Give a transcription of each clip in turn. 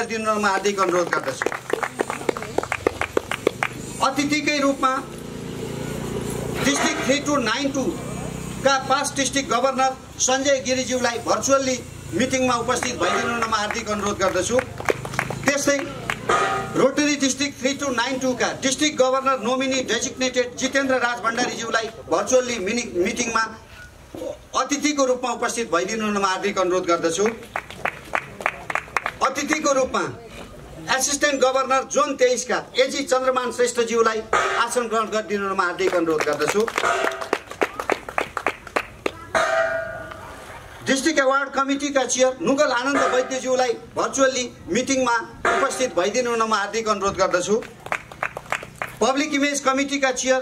गरिदिनु म हार्दिक अनुरोध गर्दछु। अतिथिकै रूपमा डिस्ट्रिक्ट थ्री टू नाइन टूका पाँच डिस्ट्रिक्ट गभर्नर सञ्जय गिरिज्यूलाई भर्चुअल्ली मिटिङमा उपस्थित भइदिनु म हार्दिक अनुरोध गर्दछु। त्यस्तै Rotary district three two nine टूका district governor nominee designated Jitendra Raj भण्डारीज्यूलाई virtually मिटिङमा अतिथिको रूपमा उपस्थित भइदिनु म हार्दिक अनुरोध गर्दछु अतिथिको रूपमा गभर्नर जोन तेइसका एजी चन्द्रमान श्रेष्ठज्यूलाई आसन ग्रहण गरिदिनु म हार्दिक अनुरोध गर्दछु। डिस्ट्रिक्ट एवार्ड कमिटीका चेयर नुगल आनन्द वैद्यज्यूलाई भर्चुअल्ली मिटिङमा उपस्थित भइदिनु म हार्दिक अनुरोध गर्दछु। पब्लिक इमेज कमिटीका चेयर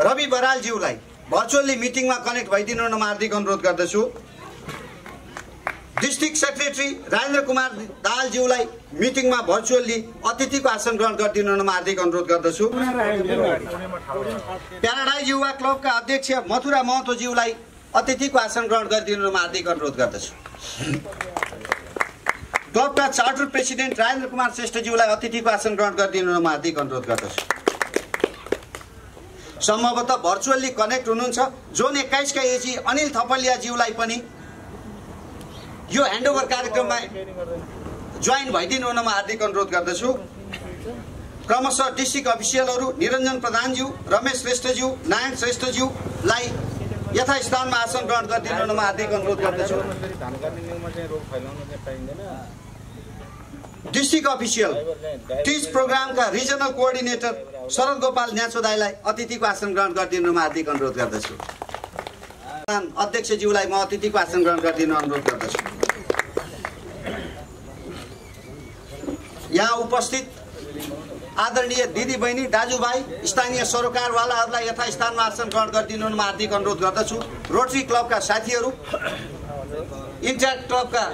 रवि बरालज्यूलाई भर्चुअल्ली मिटिङमा कनेक्ट भइदिनु म हार्दिक अनुरोध गर्दछु। डिस्ट्रिक्ट सेक्रेटरी राजेन्द्र कुमार दाहालज्यूलाई मिटिङमा भर्चुअल्ली अतिथिको आसन ग्रहण गरिदिनु म हार्दिक अनुरोध गर्दछु। प्याराडाइज युवा क्लबका अध्यक्ष मथुरा महतोज्यूलाई अतिथिको आसन ग्रहण गरिदिनु म हार्दिक अनुरोध गर्दछु। क्लबका चार्टर प्रेसिडेन्ट राजेन्द्र कुमार श्रेष्ठज्यूलाई अतिथिको आसन ग्रहण गरिदिनु म हार्दिक अनुरोध गर्दछु। सम्भवतः भर्चुअल्ली कनेक्ट हुनुहुन्छ। जोन एक्काइसका एजी अनिल थपलियाज्यूलाई पनि यो ह्यान्डओभर कार्यक्रममा जोइन भइदिनु हुन म हार्दिक अनुरोध गर्दछु। क्रमशः डिस्ट्रिक्ट अफिसियलहरू निरञ्जन प्रधानज्यू रमेश श्रेष्ठज्यू नारायण श्रेष्ठज्यूलाई यथास्थानमा आसन ग्रहण गरिदिनु हुन म हार्दिक अनुरोध गर्दछु। डिस्ट्रिक्ट अफिसियल टिच प्रोग्रामका रिजनल कोअर्डिनेटर शरद गोपाल न्याचो दाईलाई अतिथिको आसन ग्रहण गरिदिनु म हार्दिक अनुरोध गर्दछु। अध्यक्षज्यूलाई म अतिथिको आसन ग्रहण गरिदिनु अनुरोध गर्दछु। यहाँ उपस्थित आदरणीय दिदी बहिनी दाजुभाइ स्थानीय सरोकारवालाहरूलाई यथास्थानमा आसन ग्रहण गरिदिनु म हार्दिक अनुरोध गर्दछु। रोटरी क्लबका साथीहरू इन्ट्याक्ट क्लबका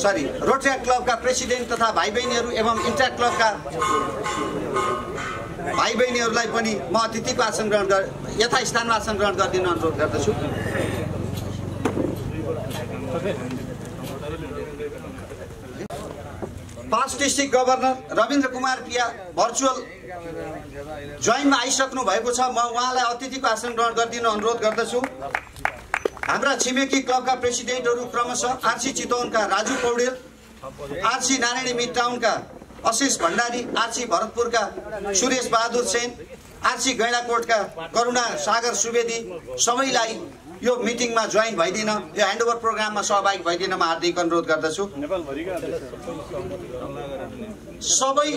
सरी रोटरी क्लबका प्रेसिडेन्ट तथा भाइ बहिनीहरू एवं इन्ट्याक्ट क्लबका भाइ बहिनीहरूलाई पनि म अतिथिको आसन ग्रहण गर यथास्थानमा आसन ग्रहण गरिदिनु अनुरोध गर्दछु। पाँच डिस्ट्रिक्ट गभर्नर रविन्द्र कुमार पिया भर्चुअल जोइनमा आइसक्नु भएको छ। म उहाँलाई अतिथिको आसन ग्रहण गरिदिनु अनुरोध गर्दछु। हाम्रा छिमेकी क्लबका प्रेसिडेन्टहरू क्रमशः आरसी चितवनका राजु पौडेल आरसी नारायणी मिड टाउनका अशिष भण्डारी आरसी भरतपुरका सुरेश बहादुर सेन आरसी गैँडाकोटका करुणा सागर सुवेदी सबैलाई यो मिटिङमा जोइन भइदिन यो ह्यान्डओभर प्रोग्राममा सहभागी भइदिन म हार्दिक अनुरोध गर्दछु। सबै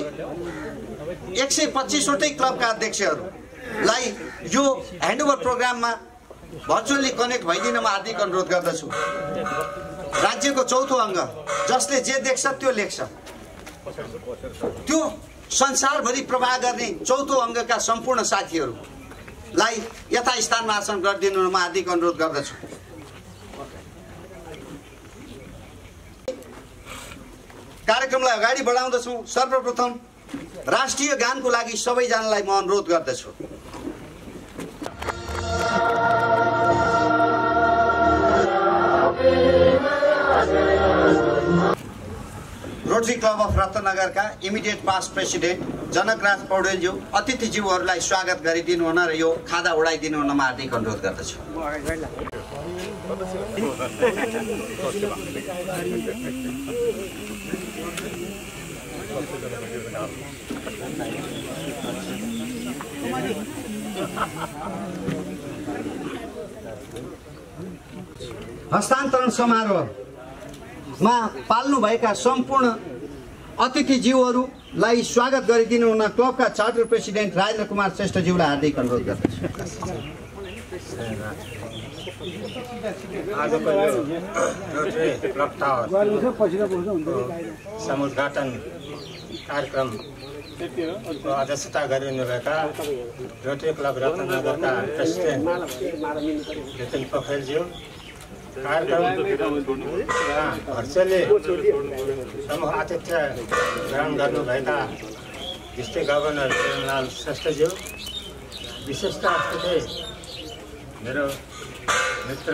एक सय पच्चिसवटै क्लबका अध्यक्षहरूलाई यो ह्यान्डओभर प्रोग्राममा भर्चुअली कनेक्ट भइदिन म हार्दिक अनुरोध गर्दछु। राज्यको चौथो अङ्ग जसले जे देख्छ त्यो लेख्छ। त्यो संसारभरि प्रवाह गर्ने चौथो अङ्गका सम्पूर्ण साथीहरूलाई यथास्थानमा आसन गरिदिनु म हार्दिक अनुरोध गर्दछु। कार्यक्रमलाई अगाडि बढाउँदछौँ। सर्वप्रथम राष्ट्रिय गानको लागि सबैजनालाई म अनुरोध गर्दछु। रोटरी क्लब अफ रत्नगरका इमिडिएट पास्ट प्रेसिडेन्ट जनकराज पौडेलज्यू अतिथिज्यूहरूलाई स्वागत गरिदिनु हुन र यो खादा उडाइदिनु हुन म हार्दिक अनुरोध गर्दछु। हस्तान्तरण समारोहमा पाल्नुभएका सम्पूर्ण अतिथिज्यूहरूलाई स्वागत गरिदिनु हुन क्लबका चार्टर प्रेसिडेन्ट राजेन्द्र कुमार श्रेष्ठज्यूलाई हार्दिक अनुरोध गर्दछु। आजको यो समुद्घाटन कार्यक्रमको अध्यक्षता गरिदिनुभएका रोटरी क्लब रत्नगरका प्रेसिडेन्ट नितिन पोखरेलज्यू भर्चुअली समूह आतिथ्य ग्रहण गर्नुभएका डिस्ट्रिक्ट गभर्नर प्रेमलाल श्रेष्ठज्यू विशेष अतिथि मेरो मित्र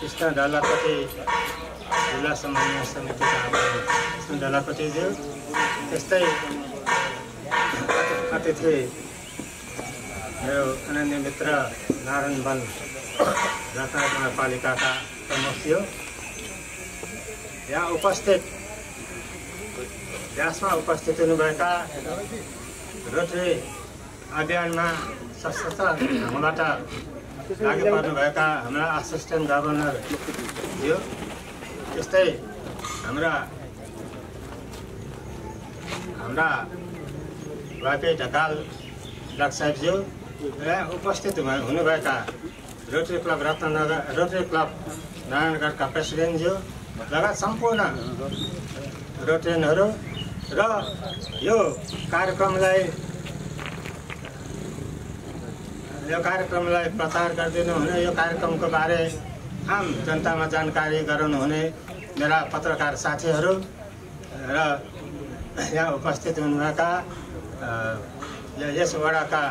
कृष्ण ढलापति जिल्ला समन्वय समितिका हाम्रो कृष्ण ढलापतिज्यू त्यस्तै अतिथि मेरो अनन्य मित्र नारायण वन नगरपालिकाका प्रमुख थियो यहाँ उपस्थित व्यासमा उपस्थित हुनुभएका रोटरी अभियानमा सशस्त्र हामीबाट लागि पर्नुभएका हाम्रा असिस्टेन्ट गभर्नर थियो त्यस्तै हाम्रा हाम्रा वाइपे ढकाल डाक्टर साहेबज्यू र उपस्थित हुनु- हुनुभएका Rotary club Ratnanagar Rotary club नारायणगढका प्रेसिडेन्टज्यू लगायत सम्पूर्ण रोटेनहरू र यो कार्यक्रमलाई यो कार्यक्रमलाई प्रचार गरिदिनु हुने यो कार्यक्रमको बारे आम जनतामा जानकारी गराउनु हुने मेरा पत्रकार साथीहरू र यहाँ उपस्थित हुनुभएका यस वडाका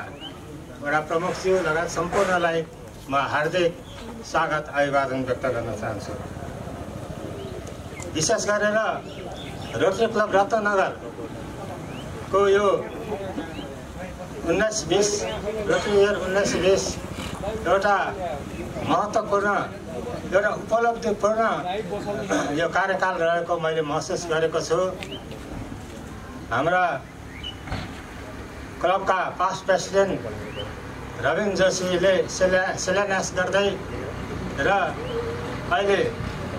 वडा प्रमुखज्यू लगायत सम्पूर्णलाई म हार्दिक स्वागत अभिवादन व्यक्त गर्न चाहन्छु। विशेष गरेर रोटरी क्लब रत्नगरको यो उन्नाइस बिस रोटरी इयर उन्नाइस बिस एउटा महत्त्वपूर्ण एउटा उपलब्धिपूर्ण यो कार्यकाल रहेको मैले महसुस गरेको छु। हाम्रा क्लबका पास्ट प्रेसिडेन्ट रविन्द्र जोशीले शिला शिलान्यास गर्दै र अहिले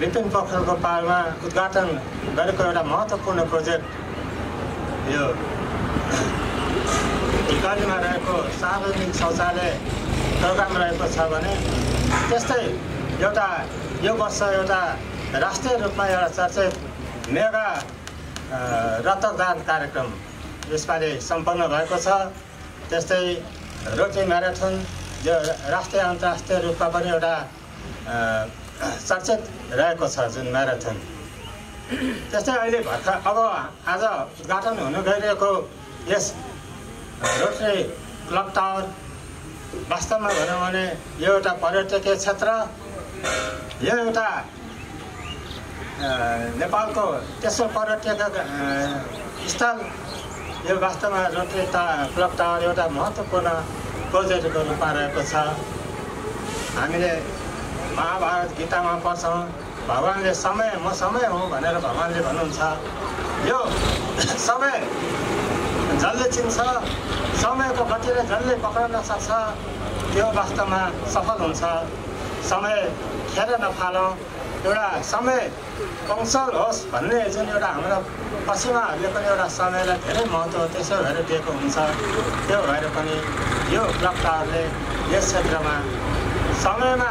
विपिन पोखरेलको पालमा उद्घाटन गरेको एउटा महत्त्वपूर्ण प्रोजेक्ट यो टिकालीमा रहेको सार्वजनिक शौचालय प्रोग्राम रहेको छ भने त्यस्तै एउटा यो वर्ष एउटा राष्ट्रिय रूपमा एउटा चर्चित मेगा रक्तदान कार्यक्रम यसपालि सम्पन्न भएको छ त्यस्तै रोटी म्याराथन जो राष्ट्रिय अन्तर्राष्ट्रिय रूपमा पनि एउटा चर्चित रहेको छ जुन म्याराथन त्यस्तै अहिले भर्खर अब आज उद्घाटन हुन गइरहेको यस रोटरी क्लक टावर वास्तवमा भनौँ भने यो एउटा पर्यटकीय क्षेत्र यो एउटा नेपालको तेस्रो पर्यटक स्थल यो वास्तवमा रोटरी टा क्लक टावर एउटा महत्त्वपूर्ण प्रोजेक्टको रूपमा रहेको छ। हामीले महाभारत गीतामा पढ्छौँ भगवान्ले समय म समय हुँ भनेर भगवान्ले भन्नुहुन्छ। यो समय जसले चिन्छ समयको गतिले जसले पक्राउन सक्छ त्यो वास्तवमा सफल हुन्छ। समय खेर नफालौँ। एउटा समय कौशल होस् भन्ने जुन एउटा हाम्रो पश्चिमाहरूले पनि एउटा समयलाई धेरै महत्त्व त्यसो भएर दिएको हुन्छ। त्यो भएर पनि यो क्लबकाहरूले यस क्षेत्रमा समयमा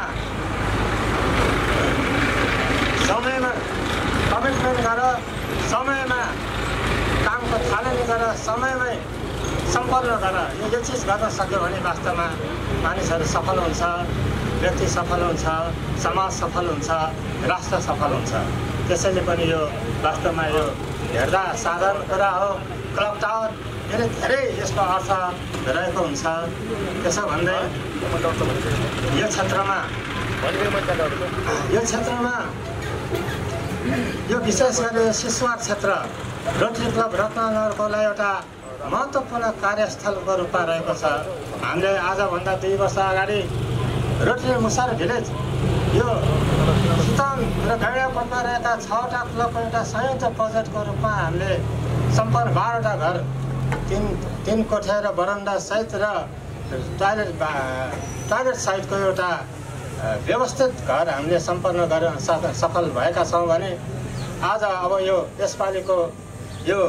समयमा कमिटमेन्ट गर समयमा कामको थालनी गर समयमै सम्पन्न गर। यो चिज गर्न सक्यो भने वास्तवमा मानिसहरू सफल हुन्छ व्यक्ति सफल हुन्छ समाज सफल हुन्छ राष्ट्र सफल हुन्छ। त्यसैले पनि यो वास्तवमा यो हेर्दा साधारण कुरा हो। क्लब टावर यसले धेरै यसको अर्थ रहेको हुन्छ। त्यसो भन्दै यो क्षेत्रमा यो क्षेत्रमा यो विशेष गरेर सिसुवा क्षेत्र रोटरी क्लब रत्नगरकोलाई एउटा महत्त्वपूर्ण कार्यस्थलको रूपमा रहेको छ। हामीले आजभन्दा दुई वर्ष अगाडि रोटरी मुसार भिलेज यो सुतान र गैडापटमा रहेका छवटा क्लबको एउटा संयुक्त प्रोजेक्टको रूपमा हामीले सम्पन्न बाह्रवटा घर तिन तिन कोठा र बरन्डा सहित र टोयलेट टोयलेट सहितको एउटा व्यवस्थित घर हामीले सम्पन्न गरेर स- सफल भएका छौँ भने आज अब यो यसपालिको यो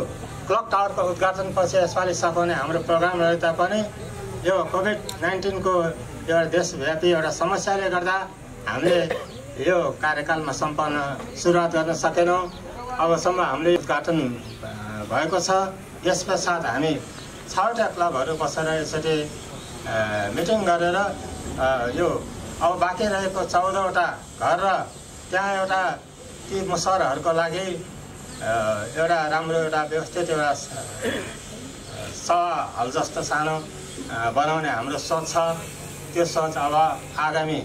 क्लक टावरको उद्घाटनपछि यसपालि सफाउने हाम्रो प्रोग्राम रहे तापनि यो कोभिड नाइन्टिनको एउटा देशव्यापी एउटा समस्याले गर्दा हामीले यो कार्यकालमा सम्पन्न सुरुवात गर्न सकेनौँ। अबसम्म हामीले उद्घाटन भएको छ। यस पश्चात हामी छवटा क्लबहरू बसेर यसरी मिटिङ गरेर यो अब बाँकी रहेको चौधवटा घर र त्यहाँ एउटा ती मुसरहरूको लागि एउटा राम्रो एउटा व्यवस्थित एउटा हल जस्तो सानो बनाउने हाम्रो सोच छ। त्यो सोच अब आगामी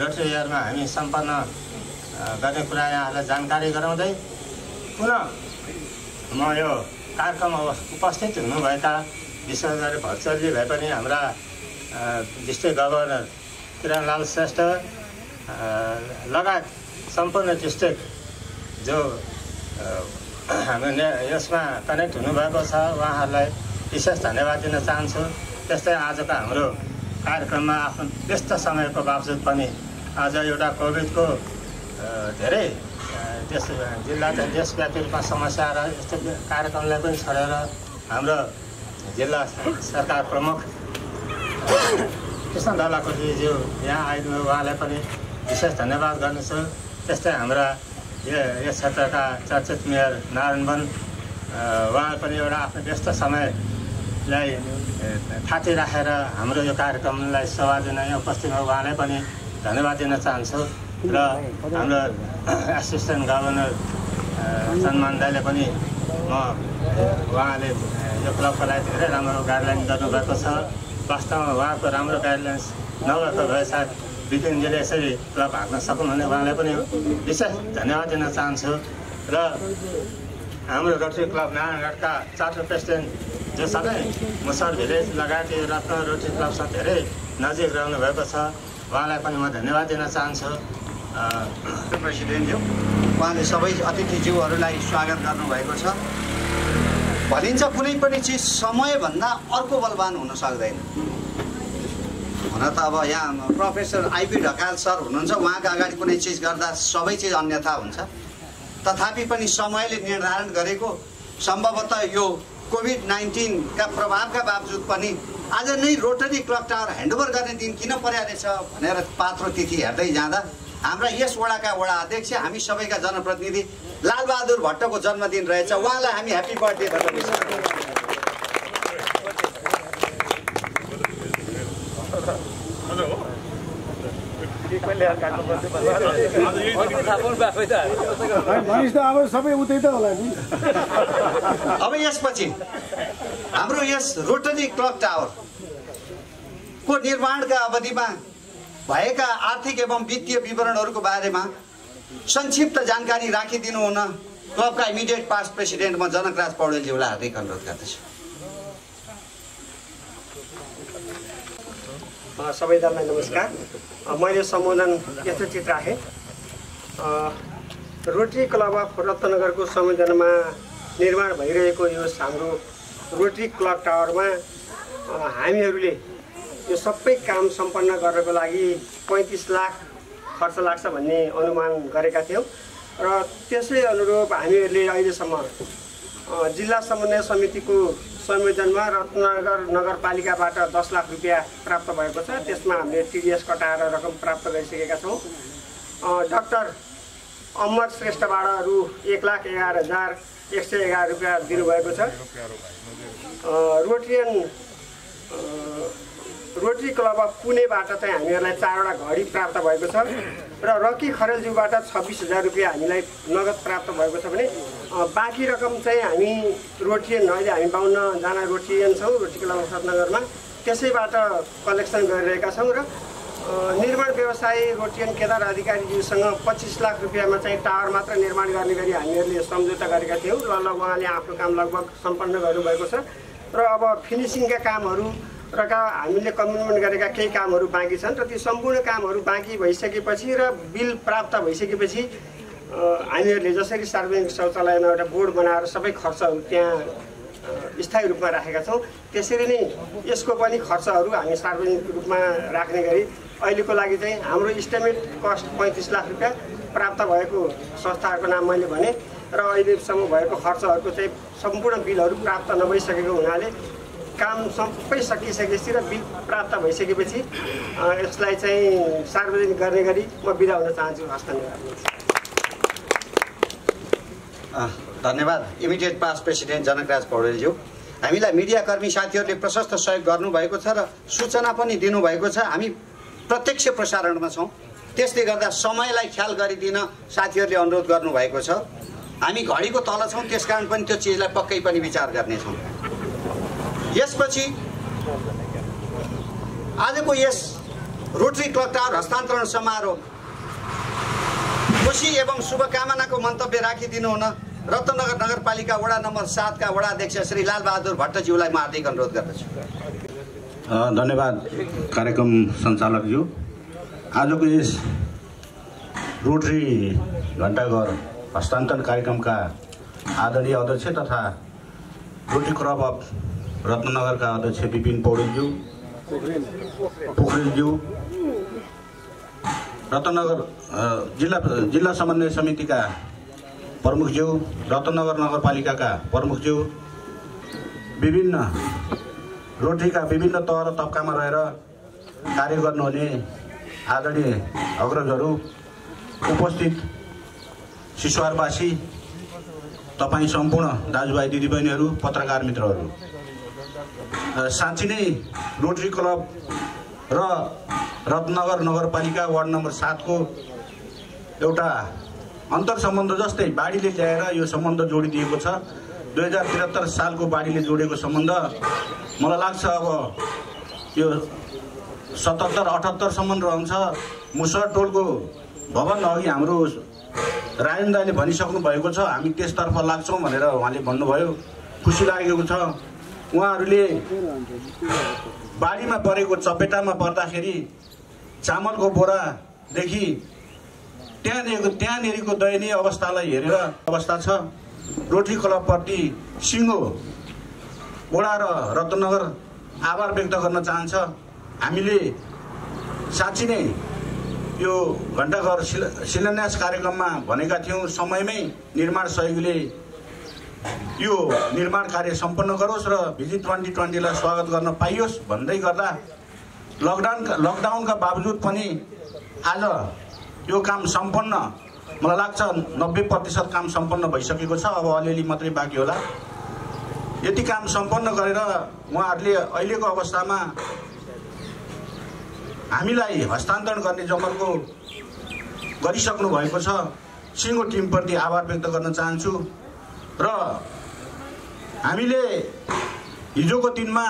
रोटरी इयरमा हामी सम्पन्न गर्ने कुरा यहाँहरूलाई जानकारी गराउँदै पुनः म यो कार्यक्रममा उपस्थित हुनुभएका विशेष गरी भर्चुअली भए पनि हाम्रा डिस्ट्रिक्ट गभर्नर किरणलाल श्रेष्ठ लगायत सम्पूर्ण डिस्ट्रिक्ट जो हाम्रो यसमा कनेक्ट हुनुभएको छ। उहाँहरूलाई विशेष धन्यवाद दिन चाहन्छु। त्यस्तै आजको हाम्रो कार्यक्रममा आफ्नो व्यस्त समयको बावजुद पनि आज एउटा कोभिडको धेरै देश जिल्ला देशव्यापी रूपमा समस्या र यस्तो कार्यक्रमलाई पनि छोडेर हाम्रो जिल्ला सरकार प्रमुख कृष्ण दलाकोटीज्यू यहाँ आइदिनु उहाँलाई पनि विशेष धन्यवाद गर्दछु त्यस्तै हाम्रा यस क्षेत्रका चर्चित मेयर नारायण वन उहाँ पनि एउटा आफ्नो व्यस्त समयलाई थाती राखेर हाम्रो यो कार्यक्रमलाई सभा दिन यहाँ उपस्थित उहाँलाई पनि धन्यवाद दिन चाहन्छु र हाम्रो एसिस्टेन्ट गभर्नर सन्मान दाईले पनि म उहाँले यो क्लबको लागि धेरै राम्रो गाइडलाइन गर्नुभएको छ। वास्तवमा उहाँको राम्रो गाइडलाइन्स नभएको भए सायद विपिनजीले यसरी क्लब हाक्न सक्नुहुने उहाँलाई पनि विशेष धन्यवाद दिन चाहन्छु। र हाम्रो रोटरी क्लब नारायणघाटका चार्टर प्रेसिडेन्ट जो सधैँ मुसर भिलेज लगायत यो रत्न रोटरी क्लबसँग धेरै नजिक रहनु भएको छ उहाँलाई पनि म धन्यवाद दिन चाहन्छु। प्रेसिडेन्टज्यू उहाँले सबै अतिथिज्यूहरूलाई स्वागत गर्नुभएको छ। भनिन्छ कुनै पनि चिज समयभन्दा अर्को बलवान हुन सक्दैन। हुन त अब यहाँ प्रोफेसर आइपी ढकाल सर हुनुहुन्छ। उहाँको अगाडि कुनै चिज गर्दा सबै चिज अन्यथा हुन्छ। तथापि पनि समयले निर्धारण गरेको सम्भवतः यो कोभिड नाइन्टिनका प्रभावका बावजुद पनि आज नै रोटरी क्लब टावर ह्यान्डओभर गर्ने दिन किन पर्या रहेछ भनेर पात्रो तिथि हेर्दै जाँदा हाम्रा यस वडाका वडा अध्यक्ष हामी सबैका जनप्रतिनिधि लालबहादुर भट्टको जन्मदिन रहेछ। उहाँलाई हामी ह्याप्पी बर्थडे भन्न अब सबै उतै त होला नि अब यसपछि हाम्रो यस रोटरी क्लक टावरको निर्माणका अवधिमा भएका आर्थिक एवं वित्तीय विवरणहरूको बारेमा संक्षिप्त जानकारी राखिदिनु हुन क्लबका इमिडिएट पास्ट प्रेसिडेन्ट म जनकराज पौडेलज्यूलाई हार्दिक अनुरोध गर्दछु। सबैजनालाई नमस्कार। मैले सम्बोधन यथोचित राखेँ। रोटरी क्लब अफ रत्नगरको संयोजनमा निर्माण भइरहेको यो हाम्रो रोटरी क्लक टावरमा हामीहरूले यो सबै काम सम्पन्न गर्नको लागि पैँतिस लाख खर्च लाग्छ भन्ने अनुमान गरेका थियौँ। र त्यसै अनुरूप हामीहरूले अहिलेसम्म जिल्ला समन्वय समितिको संयोजनमा रत्नगर नगरपालिकाबाट दस लाख रुपियाँ प्राप्त भएको छ। त्यसमा हामीले टिडिएस कटाएर रकम प्राप्त गरिसकेका छौँ। डाक्टर अमर श्रेष्ठबाट रु एक लाख एघार हजार एक सय एघार रुपियाँ दिनुभएको छ। रोटियन रोटरी क्लब अफ पुणेबाट चाहिँ हामीहरूलाई चारवटा घडी प्राप्त भएको छ र रकी खरेलज्यूबाट छब्बिस हजार रुपियाँ हामीलाई नगद प्राप्त भएको छ भने बाँकी रकम चाहिँ हामी रोटियन अहिले हामी बाहुन्नजना रोटियन छौँ रोटी क्लब अफ रत्नगरमा त्यसैबाट कलेक्सन गरिरहेका छौँ र निर्माण व्यवसायी रोटियन केदार अधिकारीज्यूसँग पच्चिस लाख रुपियाँमा चाहिँ टावर मात्र निर्माण गर्ने गरी हामीहरूले सम्झौता गरेका थियौँ। ल उहाँले आफ्नो काम लगभग सम्पन्न गर्नुभएको छ। र अब फिनिसिङका कामहरू र का हामीले कमिटमेन्ट गरेका केही कामहरू बाँकी छन् र ती सम्पूर्ण कामहरू बाँकी भइसकेपछि र बिल प्राप्त भइसकेपछि हामीहरूले जसरी सार्वजनिक शौचालयमा एउटा बोर्ड बनाएर सबै खर्चहरू त्यहाँ स्थायी रूपमा राखेका छौँ त्यसरी नै यसको पनि खर्चहरू हामी सार्वजनिक रूपमा राख्ने गरी अहिलेको लागि चाहिँ हाम्रो इस्टिमेट कस्ट पैँतिस लाख रुपियाँ प्राप्त भएको संस्थाहरूको नाम मैले भने र अहिलेसम्म भएको खर्चहरूको चाहिँ सम्पूर्ण बिलहरू प्राप्त नभइसकेको हुनाले काम सबै सकिसकेपछि र बिल प्राप्त भइसकेपछि यसलाई चाहिँ सार्वजनिक गर्ने गरी म बिदा हुन चाहन्छु। हस् धन्यवाद धन्यवाद। इमिडिएट पास प्रेसिडेन्ट जनकराज पौडेलज्यू। हामीलाई मिडियाकर्मी साथीहरूले प्रशस्त सहयोग गर्नुभएको छ र सूचना पनि दिनुभएको छ। हामी प्रत्यक्ष प्रसारणमा छौँ। त्यसले गर्दा समयलाई ख्याल गरिदिन साथीहरूले अनुरोध गर्नुभएको छ। हामी घडीको तल छौँ। त्यस कारण पनि त्यो चिजलाई पक्कै पनि विचार गर्नेछौँ। यसपछि आजको यस रोटरी क्लक टावर हस्तान्तरण समारोहको खुसी एवं शुभकामनाको मन्तव्य राखिदिनु हुन रत्नगर नगरपालिका वडा नम्बर सातका वडा अध्यक्ष श्री लालबहादुर भट्टज्यूलाई म हार्दिक अनुरोध गर्दछु। धन्यवाद कार्यक्रम सञ्चालकज्यू आजको यस रोटरी घन्टाघर हस्तान्तरण कार्यक्रमका आदरणीय अध्यक्ष तथा रोटरी क्लब अफ रत्नगरका अध्यक्ष विपिन पौडेलज्यू पोखरेलज्यू रत्नगर जिल्ला जिल्ला समन्वय समितिका प्रमुखज्यू रत्नगर नगरपालिकाका प्रमुखज्यू विभिन्न रोटरीका विभिन्न तह र तब्कामा रहेर कार्य गर्नुहुने आदरणीय अग्रजहरू उपस्थित शिशुवारवासी तपाईँ सम्पूर्ण दाजुभाइ दिदीबहिनीहरू पत्रकार मित्रहरू साँच्ची नै रोटरी क्लब र रत्नगर नगरपालिका वार्ड नम्बर सातको एउटा अन्तर सम्बन्ध जस्तै बाढीले ल्याएर यो सम्बन्ध जोडिदिएको छ। दुई हजार त्रिहत्तर सालको बाढीले जोडेको सम्बन्ध। मलाई लाग्छ अब यो सतहत्तर अठहत्तरसम्म रहन्छ। मुसर टोलको भवन अघि हाम्रो राजेन्द्र दाईले भनिसक्नु भएको छ। हामी त्यसतर्फ लाग्छौँ भनेर उहाँले भन्नुभयो। खुसी लागेको छ। उहाँहरूले बाढीमा परेको चपेटामा पर्दाखेरि चामलको बोरादेखि त्यहाँनिरको त्यहाँनिरको दयनीय अवस्थालाई हेरेर अवस्था छ। रोटरी क्लबप्रति सिङ्गो वडा र रत्नगर आभार व्यक्त गर्न चाहन्छ। हामीले साँच्ची नै यो घन्टाघर शिल शिलान्यास कार्यक्रममा भनेका थियौँ। समयमै निर्माण सहयोगीले यो निर्माण कार्य सम्पन्न गरोस् र भिजिट ट्वेन्टी ट्वेन्टीलाई स्वागत गर्न पाइयोस् भन्दै गर्दा लकडाउनका लकडाउनका बावजुद पनि आज यो काम सम्पन्न मलाई लाग्छ नब्बे प्रतिशत काम सम्पन्न भइसकेको छ। अब अलिअलि मात्रै बाँकी होला। यति काम सम्पन्न गरेर उहाँहरूले अहिलेको अवस्थामा हामीलाई हस्तान्तरण गर्ने जमर्को गरिसक्नु भएको छ। सिङ्गो टिमप्रति आभार व्यक्त गर्न चाहन्छु। र हामीले हिजोको दिनमा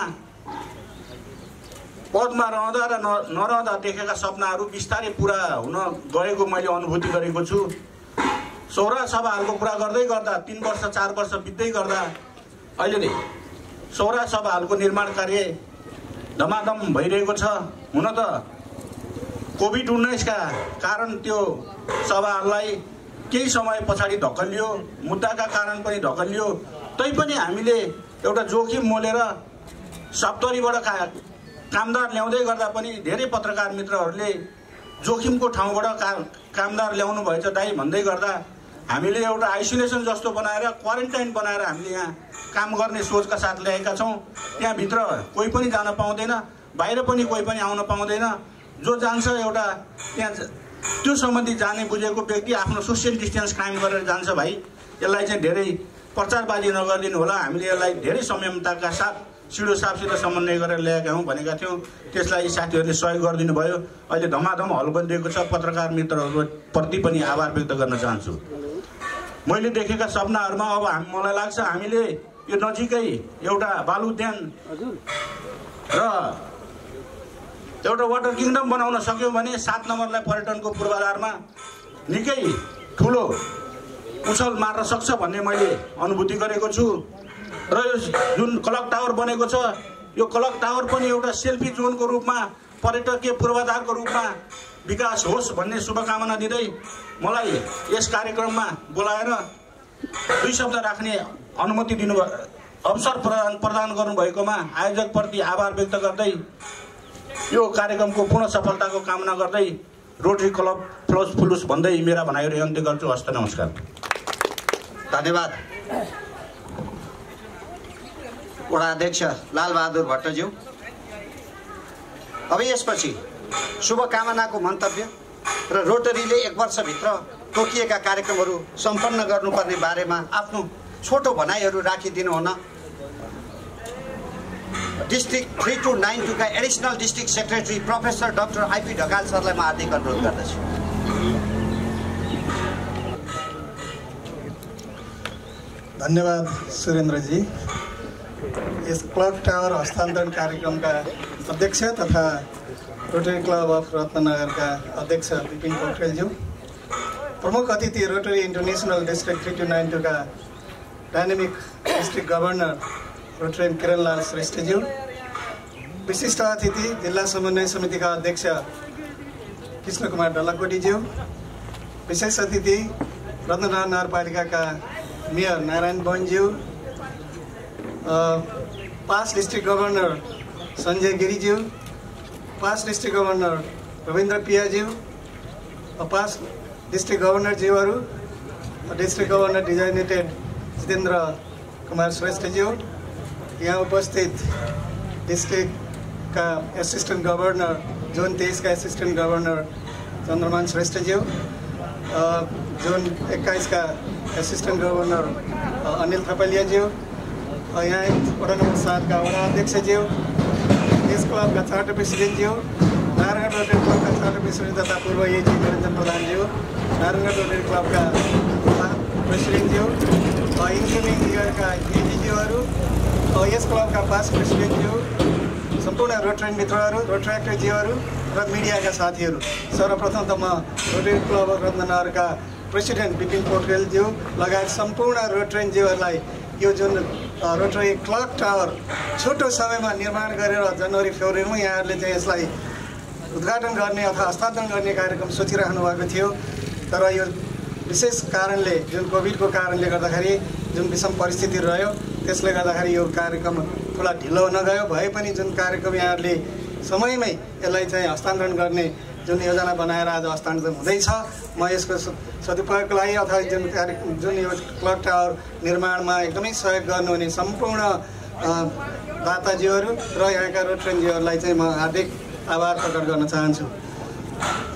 पदमा रहँदा र न नरहँदा देखेका सपनाहरू बिस्तारै पुरा हुन गएको मैले अनुभूति गरेको छु। सौरा सभाहरूको कुरा गर्दै गर्दा तिन वर्ष चार वर्ष बित्दै गर्दा अहिले नै सौरा सभाहरूको निर्माण कार्य धमाधम भइरहेको छ। हुन त कोभिड उन्नाइसका कारण त्यो सभाहरूलाई केही समय पछाडि धकलियो मुद्दाका कारण पनि धकलियो तैपनि हामीले एउटा जोखिम मोलेर सप्तरीबाट का कामदार ल्याउँदै गर्दा पनि धेरै पत्रकार मित्रहरूले जोखिमको ठाउँबाट का कामदार ल्याउनु भएछ दाई भन्दै गर्दा हामीले एउटा आइसोलेसन जस्तो बनाएर क्वारेन्टाइन बनाएर हामीले यहाँ काम गर्ने सोचका साथ ल्याएका छौँ। त्यहाँभित्र कोही पनि जान पाउँदैन बाहिर पनि कोही पनि आउन पाउँदैन। जो जान्छ एउटा त्यहाँ त्यो सम्बन्धी जाने बुझेको व्यक्ति आफ्नो सोसियल डिस्टेन्स कायम गरेर जान्छ भाइ। यसलाई चाहिँ धेरै प्रचारबाजी नगरिदिनु होला। हामीले यसलाई धेरै संयमताका साथ सिडो साफसित समन्वय गरेर ल्याएका हौँ भनेका थियौँ। त्यसलाई साथीहरूले सहयोग गरिदिनु भयो। अहिले धमाधम हल बनिदिएको छ। पत्रकार मित्रहरूप्रति पनि आभार व्यक्त गर्न चाहन्छु। मैले देखेका सपनाहरूमा अब हाम मलाई लाग्छ हामीले यो नजिकै एउटा बालु उद्यान र एउटा वाटर किङडम बनाउन सक्यौँ भने सात नम्बरलाई पर्यटनको पूर्वाधारमा निकै ठुलो उछल मार्न सक्छ भन्ने मैले अनुभूति गरेको छु। र यो जुन क्लक टावर बनेको छ यो क्लक टावर पनि एउटा सेल्फी जोनको रूपमा पर्यटकीय पूर्वाधारको रूपमा विकास होस् भन्ने शुभकामना दिँदै मलाई यस कार्यक्रममा बोलाएर दुई शब्द राख्ने अनुमति दिनु अवसर प्रदान प्रदान गर्नुभएकोमा आयोजकप्रति आभार व्यक्त गर्दै यो कार्यक्रमको पूर्ण सफलताको कामना गर्दै रोटरी क्लब फ्लोस फुलुस भन्दै मेरा भनाइहरू अन्त्य गर्छु। हस्त नमस्कार। धन्यवाद। वडा अध्यक्ष लालबहादुर भट्टज्यू। अब यसपछि शुभकामनाको मन्तव्य र रोटरीले एक वर्षभित्र तोकिएका कार्यक्रमहरू सम्पन्न गर्नुपर्ने बारेमा आफ्नो छोटो भनाइहरू राखिदिनु हुन district three two nine टूका additional district secretary professor doctor IP Dhakal सरलाई म हार्दिक अनुरोध गर्दछु। धन्यवाद सुरेन्द्रजी। यस क्लब टावर हस्तान्तरण कार्यक्रमका अध्यक्ष तथा रोटरी क्लब अफ रत्नगरका अध्यक्ष विपिन पोखरेलज्यू। प्रमुख अतिथि Rotary International district three two nine टूका dynamic district governor Rotary Kiranlal श्रेष्ठज्यू विशिष्ट अतिथि जिल्ला समन्वय समितिका अध्यक्ष कृष्ण कुमार डल्लाकोटीज्यू विशेष अतिथि रत्नगर नगरपालिकाका मेयर नारायण बनज्यू पास डिस्ट्रिक्ट गभर्नर सञ्जय गिरिज्यू पास डिस्ट्रिक्ट गभर्नर रविन्द्र पियाज्यू past district गभर्नरज्यूहरू district governor designated Jitendra Kumar श्रेष्ठज्यू यहाँ उपस्थित डिस्ट्रिक्टका एसिस्टेन्ट गभर्नर जोन तेइसका एसिस्टेन्ट गभर्नर चन्द्रमान श्रेष्ठज्यू जोन एक्काइसका एसिस्टेन्ट गभर्नर अनिल थपलियाज्यू यहाँ वडा नम्बर सातका वडा अध्यक्षज्यू यस क्लबका चार्टर प्रेसिडेन्टज्यू नारायण रोटरी क्लबका चार्टर प्रेसिडेन्ट तथा पूर्व एजी निरञ्जन प्रधानज्यू नारायण रोटरी क्लबका प्रेसिडेन्टज्यू इन्क्लुडिङ इयरका एजीज्यूहरू यस क्लबका पास प्रेसिडेन्टज्यू सम्पूर्ण रोटरी मित्रहरू रोट्र्याक्टरज्यूहरू र मिडियाका साथीहरू सर्वप्रथम त म रोटरी क्लब रत्ननगरका प्रेसिडेन्ट बिपिन पोखरेलज्यू लगायत सम्पूर्ण रोट्रेनज्यूहरूलाई यो जुन रोटरी क्लक टावर छोटो समयमा निर्माण गरेर जनवरी फेब्रुअरीमा यहाँहरूले चाहिँ यसलाई उद्घाटन गर्ने अथवा हस्तान्तरण गर्ने कार्यक्रम सोचिरहनु भएको थियो। तर यो विशेष कारणले जुन कोभिडको कारणले गर्दाखेरि जुन विषम परिस्थिति रह्यो त्यसले गर्दाखेरि यो कार्यक्रम थोडा ढिलो हुन गयो भए पनि जुन कार्यक्रम यहाँहरूले समयमै यसलाई चाहिँ हस्तान्तरण गर्ने जुन योजना बनाएर आज हस्तान्तरण हुँदैछ म यसको सदुपयोगको लागि अथवा जुन कार्यक्रम जुन यो क्लक टावर निर्माणमा एकदमै सहयोग गर्नुहुने सम्पूर्ण दाताजीहरू र यहाँका रोटरीजीहरूलाई चाहिँ म हार्दिक आभार प्रकट गर्न चाहन्छु।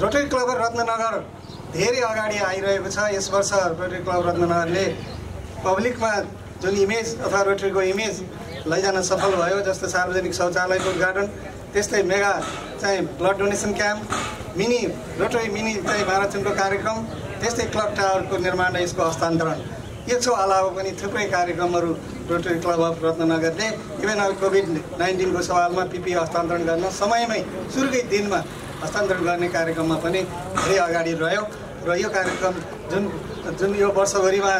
रोटरी क्लब रत्ननगर धेरै अगाडि आइरहेको छ। यस वर्ष रोटरी क्लब रत्ननगरले पब्लिकमा जुन इमेज अथवा रोटरीको इमेज लैजान सफल भयो जस्तो सार्वजनिक शौचालयको उद्घाटन त्यस्तै मेगा चाहिँ blood donation camp mini Rotary mini चाहिँ म्याराथनको कार्यक्रम त्यस्तै क्लब टावरको निर्माण र यसको हस्तान्तरण। यसको अलावा पनि थुप्रै कार्यक्रमहरू रोटरी क्लब अफ रत्नगरले इभन अब कोभिड नाइन्टिनको सवालमा पिपी हस्तान्तरण गर्न समयमै सुरुकै दिनमा हस्तान्तरण गर्ने कार्यक्रममा पनि धेरै अगाडि रह्यो। र यो कार्यक्रम जुन जुन यो वर्षभरिमा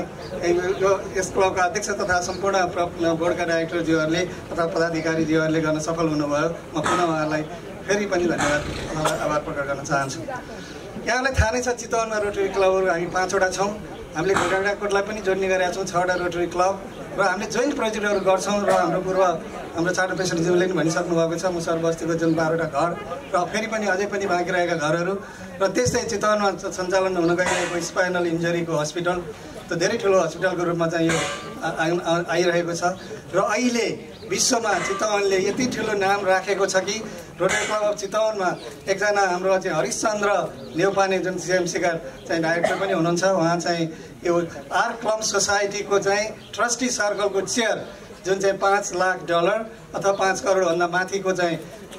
यो यस क्लबका अध्यक्ष तथा सम्पूर्ण बोर्डका डाइरेक्टरज्यूहरूले तथा पदाधिकारीज्यूहरूले गर्न सफल हुनुभयो। म पुनः उहाँलाई फेरि पनि धन्यवाद आभार प्रकट गर्न चाहन्छु। यहाँलाई थाहा नै छ चितवनमा रोटरी क्लबहरू हामी पाँचवटा छौँ। हामीले घोडाडा कोटलाई पनि जोड्ने गरेका छौँ छवटा रोटरी क्लब। र हामीले जोइन्ट प्रोजेक्टहरू गर्छौँ र हाम्रो पूर्व हाम्रो चार्टर प्रेसिडेन्टज्यूले पनि भनिसक्नु भएको छ मुसर बस्तीको जुन बाह्रवटा घर र फेरि पनि अझै पनि बाँकी रहेका घरहरू र त्यस्तै चितवनमा सञ्चालन हुन गइरहेको स्पाइनल इन्जरीको हस्पिटल त धेरै ठुलो हस्पिटलको रूपमा चाहिँ यो आइरहेको छ र अहिले विश्वमा चितवनले यति ठुलो नाम राखेको छ कि रोटरी क्लब अफ चितवनमा एकजना हाम्रो चाहिँ हरिशचन्द्र नेउपाने जुन सिएमसीका चाहिँ डाइरेक्टर पनि हुनुहुन्छ उहाँ चाहिँ यो आर क्लब सोसाइटीको चाहिँ ट्रस्टी सर्कलको चेयर जुन चाहिँ पाँच लाख डलर अथवा पाँच करोडभन्दा माथिको चाहिँ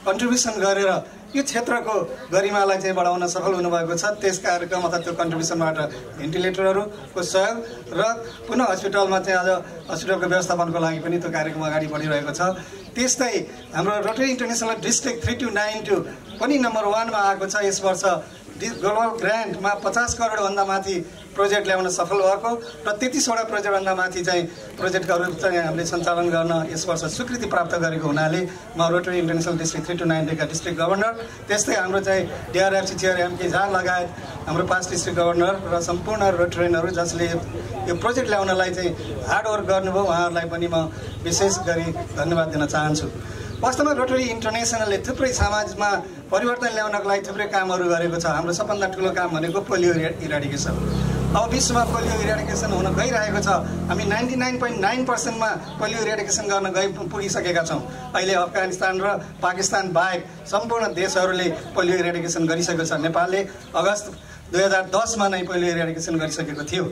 कन्ट्रिब्युसन गरेर यो क्षेत्रको गरिमालाई चाहिँ बढाउन सफल हुनुभएको छ। त्यस कार्यक्रम अथवा त्यो कन्ट्रिब्युसनबाट भेन्टिलेटरहरूको सहयोग र पुनः हस्पिटलमा चाहिँ अझ हस्पिटलको व्यवस्थापनको लागि पनि त्यो कार्यक्रम अगाडि बढिरहेको छ। त्यस्तै हाम्रो Rotary International district three two nine two पनि नम्बर वानमा आएको छ। यस वर्ष ग्लोबल ग्रान्टमा पचास करोडभन्दा माथि प्रोजेक्ट ल्याउन सफल भएको र तेत्तिसवटा प्रोजेक्टभन्दा माथि चाहिँ प्रोजेक्टहरू चाहिँ हामीले सञ्चालन गर्न यस वर्ष स्वीकृति प्राप्त गरेको हुनाले म Rotary International district three two नाइन्टीका district governor त्यस्तै हाम्रो चाहिँ डिआरएफसी एमके झा लगायत हाम्रो पाँच डिस्ट्रिक्ट गभर्नर र सम्पूर्ण रोटरियनहरू जसले यो प्रोजेक्ट ल्याउनलाई चाहिँ हार्डवर्क गर्नुभयो उहाँहरूलाई पनि म विशेष गरी धन्यवाद दिन चाहन्छु। वास्तवमा रोटरी इन्टरनेसनलले थुप्रै समाजमा परिवर्तन ल्याउनको लागि थुप्रै कामहरू गरेको छ। हाम्रो सबभन्दा ठुलो काम भनेको पोलियो इराडिकेसन अब विश्वमा पोलियो इराडिकेसन हुन गइरहेको छ। हामी नाइन्टी नाइन पोइन्ट नाइन पर्सेन्टमा पोलियो इराडिकेसन गर्न गइ पुगिसकेका छौँ। अहिले अफगानिस्तान र पाकिस्तान बाहेक सम्पूर्ण देशहरूले पोलियो इराडिकेसन गरिसकेको छ। नेपालले अगस्त दुई हजार दसमा नै पोलियो इराडिकेसन गरिसकेको थियो।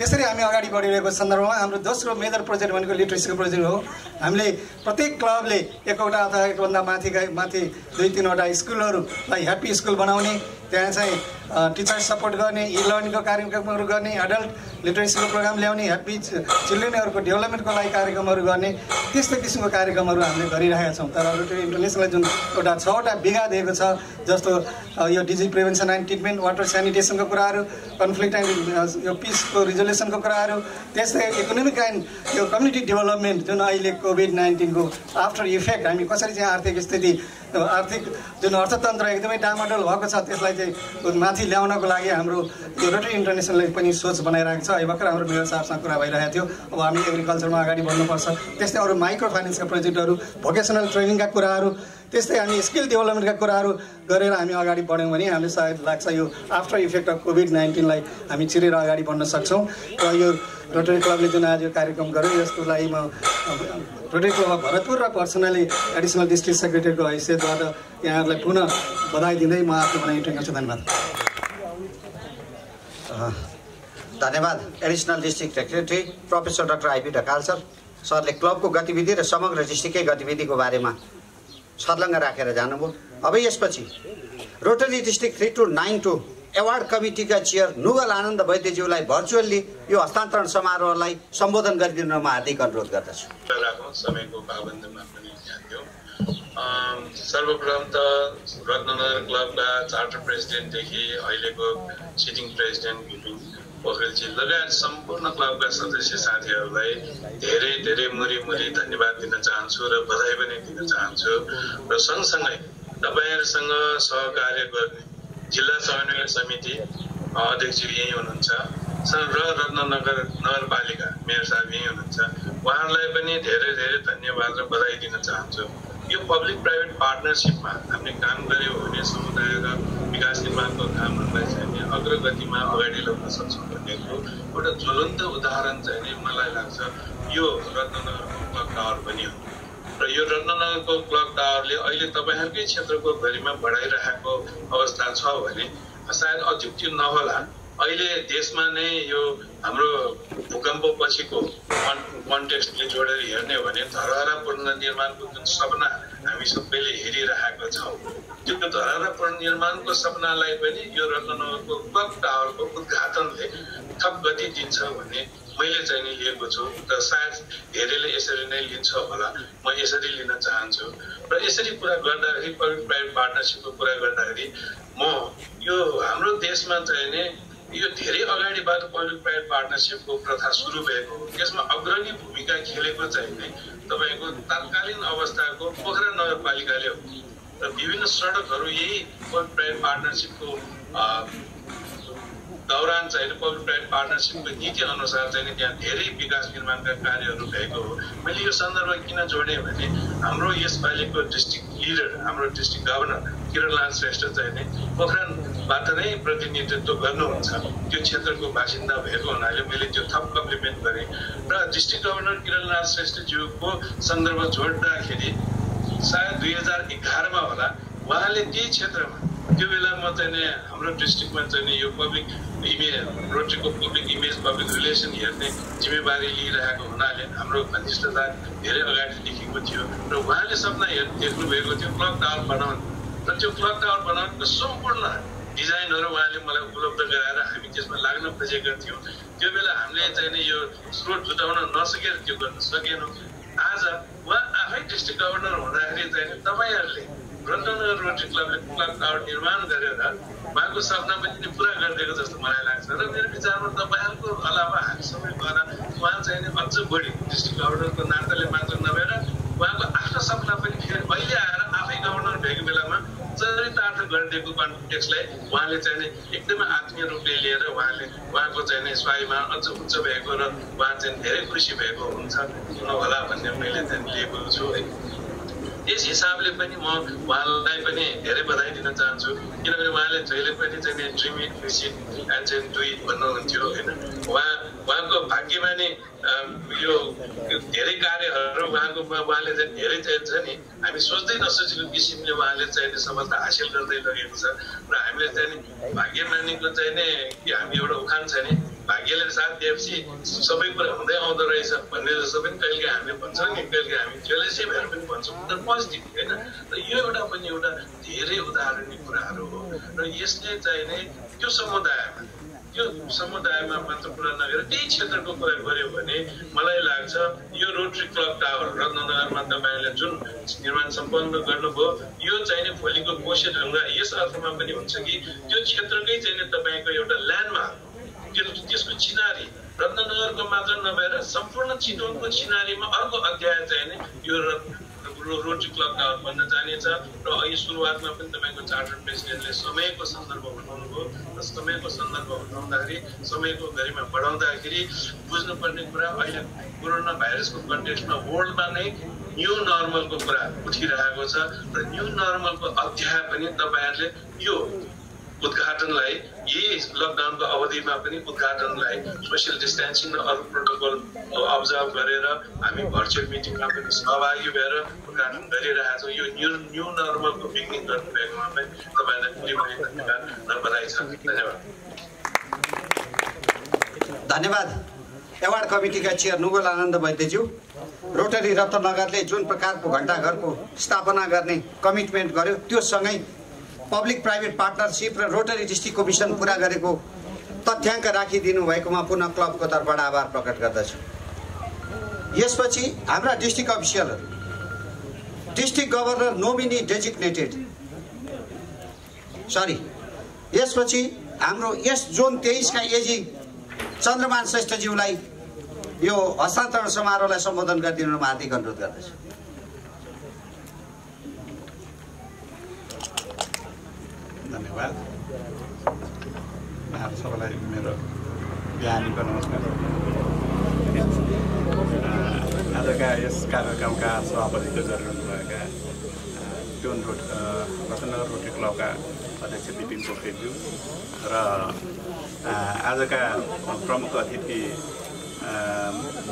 त्यसरी हामी अगाडि बढिरहेको सन्दर्भमा हाम्रो दोस्रो मेजर प्रोजेक्ट भनेको लिट्रेसीको प्रोजेक्ट हो। हामीले प्रत्येक क्लबले एकवटा अथवा एकभन्दा माथि माथि दुई तिनवटा स्कुलहरूलाई ह्याप्पी स्कुल बनाउने त्यहाँ चाहिँ टिचर सपोर्ट गर्ने इ लर्निङको कार्यक्रमहरू गर्ने एडल्ट लिटरेसीको प्रोग्राम ल्याउने ह्याप्पी चिल्ड्रेनहरूको डेभलपमेन्टको लागि कार्यक्रमहरू गर्ने त्यस्तो किसिमको कार्यक्रमहरू हामीले गरिरहेका छौँ। तर रोटरी इन्टरनेसनलले जुन एउटा छवटा बिगा दिएको छ जस्तो यो disease prevention and treatment water सेनिटेसनको कुराहरू कन्फ्लिक्ट एन्ड यो पिसको रिजोल्युसनको कुराहरू त्यस्तै इकोनोमिक एन्ड यो कम्युनिटी डेभलपमेन्ट जुन अहिले कोभिड नाइन्टिनको आफ्टर इफेक्ट हामी कसरी चाहिँ आर्थिक स्थिति आर्थिक जुन अर्थतन्त्र एकदमै डामाडोल भएको छ त्यसलाई चाहिँ माथि ल्याउनको लागि हाम्रो यो रोटरी इन्टरनेसनलले पनि सोच बनाइरहेको छ। भर्खर हाम्रो मेयर साहबसँग कुरा भइरहेको थियो। अब हामी एग्रिकल्चरमा अगाडि बढ्नुपर्छ। त्यस्तै अरू माइक्रो फाइनेन्सका प्रोजेक्टहरू भोकेसनल ट्रेनिङका कुराहरू त्यस्तै हामी स्किल डेभलपमेन्टका कुराहरू गरेर हामी अगाडि बढ्यौँ भने हामीले सायद लाग्छ यो आफ्टर इफेक्ट अफ कोभिड नाइन्टिनलाई हामी चिरेर अगाडि बढ्न सक्छौँ। र यो रोटरी क्लबले जुन आज यो कार्यक्रम गर्यो यसको लागि म रोटरी क्लब भरतपुर र पर्सनली एडिसनल डिस्ट्रिक्ट सेक्रेटरीको हैसियतबाट यहाँहरूलाई पुनः बधाई दिँदै म आफ्नो भनाइ टुङ्गाउँछु छु धन्यवाद। धन्यवाद additional district secretary professor doctor IP Dhakal sir सरले क्लबको गतिविधि र समग्र डिस्ट्रिक्टकै गतिविधिको बारेमा छर्लङ्ग राखेर जानुभयो। अब यसपछि Rotary district three two nine two award कमिटीका chair नुगल Anand वैद्यज्यूलाई भर्चुअल्ली यो हस्तान्तरण समारोहलाई सम्बोधन गरिदिन म हार्दिक अनुरोध गर्दछु। समयको पाबन्दीमा पनि सर्वप्रथम त रत्नगर क्लबका चार्टर प्रेसिडेन्टदेखि अहिलेको सिटिङ प्रेसिडेन्ट भिपिन पोखरेलजी लगायत सम्पूर्ण क्लबका सदस्य साथीहरूलाई धेरै धेरै मुरी मुरी धन्यवाद दिन चाहन्छु र बधाई पनि दिन चाहन्छु र सँगसँगै तपाईँहरूसँग सहकार्य गर्ने जिल्ला समन्वय समिति अध्यक्ष यहीँ हुनुहुन्छ। र रत्ननगर नगरपालिका मेयर साहब यहीँ हुनुहुन्छ। उहाँहरूलाई पनि धेरै धेरै धन्यवाद र बधाई दिन चाहन्छु। यो पब्लिक प्राइभेट पार्टनरसिपमा हामीले काम गऱ्यौँ भने समुदाय र विकास निर्माणको कामहरूलाई चाहिँ नि अग्रगतिमा अगाडि ल्याउन सक्छौँ भन्नेको एउटा ज्वलन्त उदाहरण चाहिँ नि मलाई लाग्छ। यो रत्ननगरको क्लक टावर पनि हो। र यो रत्ननगरको क्लक टावरले अहिले तपाईँहरूकै क्षेत्रको गरिमा बढाइरहेको अवस्था छ भने सायद अत्युक्ति नहोला। अहिले देशमा नै यो हाम्रो भूकम्प पछिको कन्टेक्स्टले जोडेर हेर्ने हो भने धरहरा पुनर्निर्माणको जुन सपना हामी सबैले हेरिरहेका छौँ त्यो धरहरा पुनर्निर्माणको सपनालाई पनि यो रत्ननगरको क्लक टावरको उद्घाटनले थप गति दिन्छ भन्ने मैले चाहिँ नि लिएको छु। र सायद धेरैले यसरी नै लिन्छ होला। म यसरी लिन चाहन्छु। र यसरी कुरा गर्दाखेरि पब्लिक प्राइभेट पार्टनरसिपको कुरा गर्दाखेरि म यो हाम्रो देशमा चाहिँ नि यो धेरै अगाडिबाट पब्लिक प्राइभेट पार्टनरसिपको प्रथा सुरु भएको हो। अग्रणी भूमिका खेलेको चाहिँ नै तपाईँको तत्कालीन अवस्थाको पोखरा नगरपालिकाले हो। र विभिन्न सडकहरू यही पब्लिक प्राइभेट पार्टनरसिपको दौरान चाहिँ पब्लिक प्राइभेट पार्टनरसिपको नीति अनुसार चाहिँ त्यहाँ धेरै विकास निर्माणका कार्यहरू भएको हो मैले यो सन्दर्भ किन जोडेँ भने हाम्रो यसपालिको डिस्ट्रिक्ट लिडर हाम्रो डिस्ट्रिक्ट गभर्नर किरणलाल श्रेष्ठ चाहिँ नि पोखरानबाट नै प्रतिनिधित्व गर्नुहुन्छ। त्यो क्षेत्रको बासिन्दा भएको हुनाले मैले त्यो थप कम्प्लिमेन्ट गरेँ र डिस्ट्रिक्ट गभर्नर किरणलाल श्रेष्ठज्यूको सन्दर्भ जोड्दाखेरि सायद दुई हजार एघारमा होला उहाँले त्यही क्षेत्रमा त्यो बेला म चाहिँ नि हाम्रो डिस्ट्रिक्टमा चाहिँ नि यो पब्लिक इमेज रोटरीको पब्लिक इमेज पब्लिक रिलेसन हेर्ने जिम्मेवारी लिइरहेको हुनाले हाम्रो घनिष्ठता धेरै अगाडिदेखिको थियो र उहाँले सपना हेर् देख्नुभएको थियो क्लक टावर बनाउने। र त्यो क्लक टावर बनाउनुको सम्पूर्ण डिजाइनहरू उहाँले मलाई उपलब्ध गराएर हामी त्यसमा लाग्न खोजेका थियौँ। त्यो बेला हामीले चाहिँ नि यो स्रोत जुटाउन नसकेर त्यो गर्न सकेनौँ। आज उहाँ आफै डिस्ट्रिक्ट गभर्नर हुँदाखेरि चाहिँ तपाईँहरूले रत्नगर रोटरी क्लबले क्लब टावर निर्माण गरेर उहाँको सपना पनि पुरा गरिदिएको जस्तो मलाई लाग्छ र मेरो विचारमा तपाईँहरूको अलावा हामी सबै गएर उहाँ चाहिँ अझ बढी डिस्ट्रिक्ट गभर्नरको नाताले मात्र नभएर उहाँको आफ्नो सपना पनि फेरि अहिले आएर आफै गभर्नर भएको बेलामा चरितार्थ गरिदिएको कन्टेक्सलाई उहाँले चाहिँ एकदमै आत्मीय रूपले लिएर उहाँले उहाँको चाहिँ नि स्वाइमा अझ उच्च भएको र उहाँ चाहिँ धेरै खुसी भएको हुन्छ होला भन्ने मैले चाहिँ लिएको छु है त्यस हिसाबले पनि म उहाँलाई पनि धेरै बधाई दिन चाहन्छु। किनभने उहाँले जहिले पनि चाहिँ ड्रिम इट विसिट एन्ड चाहिँ डु भन्नुहुन्थ्यो होइन? उहाँ उहाँको भाग्यमा नि यो धेरै कार्यहरू उहाँको उहाँले चाहिँ धेरै चाहिँ छ नि। हामी सोच्दै नसोचेको किसिमले उहाँले चाहिँ सफलता हासिल गर्दै लगेको छ। र हामीले चाहिँ भाग्यमानीको चाहिँ नि हामी एउटा उखान छ नि। भाग्यले साथ दिएपछि सबै कुरा हुँदै आउँदो रहेछ भन्ने जस्तो पनि कहिले हामी भन्छौँ नि कहिले हामी जेलेसै भएर पनि भन्छौँ। तर पोजिटिभ होइन। र यो एउटा पनि एउटा धेरै उदाहरणीय कुराहरू हो। र यसले चाहिँ नै त्यो समुदायमा त्यो समुदायमा मात्र कुरा नगरेर त्यही क्षेत्रको कुरा गऱ्यो भने मलाई लाग्छ यो रोटरी क्लब टावर रत्नगरमा तपाईँले जुन निर्माण सम्पन्न गर्नुभयो यो चाहिँ नि भोलिको कोसे ढुङ्गा यस अर्थमा पनि हुन्छ कि त्यो क्षेत्रकै चाहिँ तपाईँको एउटा ल्यान्डमार्क त्यसको चिनारी रत्नगरको मात्र नभएर सम्पूर्ण चितवनको चिनारीमा अर्को अध्याय चाहिँ यो रोटरी क्लब टावर बन्न जानेछ र अहिले सुरुवातमा पनि तपाईँको चार्टर प्रेसिडेन्टले समयको सन्दर्भ उठाउनुभयो र समयको सन्दर्भ उठाउँदाखेरि समयको गरिमा बढाउँदाखेरि बुझ्नुपर्ने कुरा अहिले कोरोना भाइरसको कन्टेक्समा वर्ल्डमा नै न्यू नर्मलको कुरा उठिरहेको छ र न्यू नर्मलको अध्याय पनि तपाईँहरूले यो उद्घाटनलाई यही लकडाउनको अवधिमा पनि उद्घाटनलाई सोसियल डिस्टेन्सिङ र अरू प्रोटोकल अब्जर्भ गरेर हामी भर्चुअल मिटिङमा पनि सहभागी भएर उद्घाटन गरिरहेका छौँ। यो न्यू न्यू नर्मलको बिगिनिङ गर्नुभएकोमा पनि तपाईँलाई फेरि पनि धन्यवाद र बधाई छ। धन्यवाद। धन्यवाद। एवार्ड कमिटीका चेयर नुगोल आनन्द वैद्यज्यू रोटरी रत्नगरले जुन प्रकारको घन्टाघरको स्थापना गर्ने कमिटमेन्ट गर्यो त्यो सँगै पब्लिक प्राइभेट पार्टनरसिप र रोटरी डिस्ट्रिक्टको मिसन पुरा गरेको तथ्याङ्क राखिदिनु भएकोमा पुनः क्लबको तर्फबाट आभार प्रकट गर्दछु। यसपछि हाम्रा district अफिसियलहरू district governor nominee designated sorry यसपछि हाम्रो यस जोन तेइसका एजी चन्द्रमान श्रेष्ठज्यूलाई यो हस्तान्तरण समारोहलाई सम्बोधन गरिदिनुमा हार्दिक अनुरोध गर्दछु। धन्यवाद। उहाँहरू सबैलाई मेरो बिहानीको नमस्कार आजका यस कार्यक्रमका सभापतित्व गरिरहनुभएका जोन रोड अ, रतनगर रोटरी क्लबका अध्यक्ष विपिन पोखरेलज्यू र आजका प्रमुख अतिथि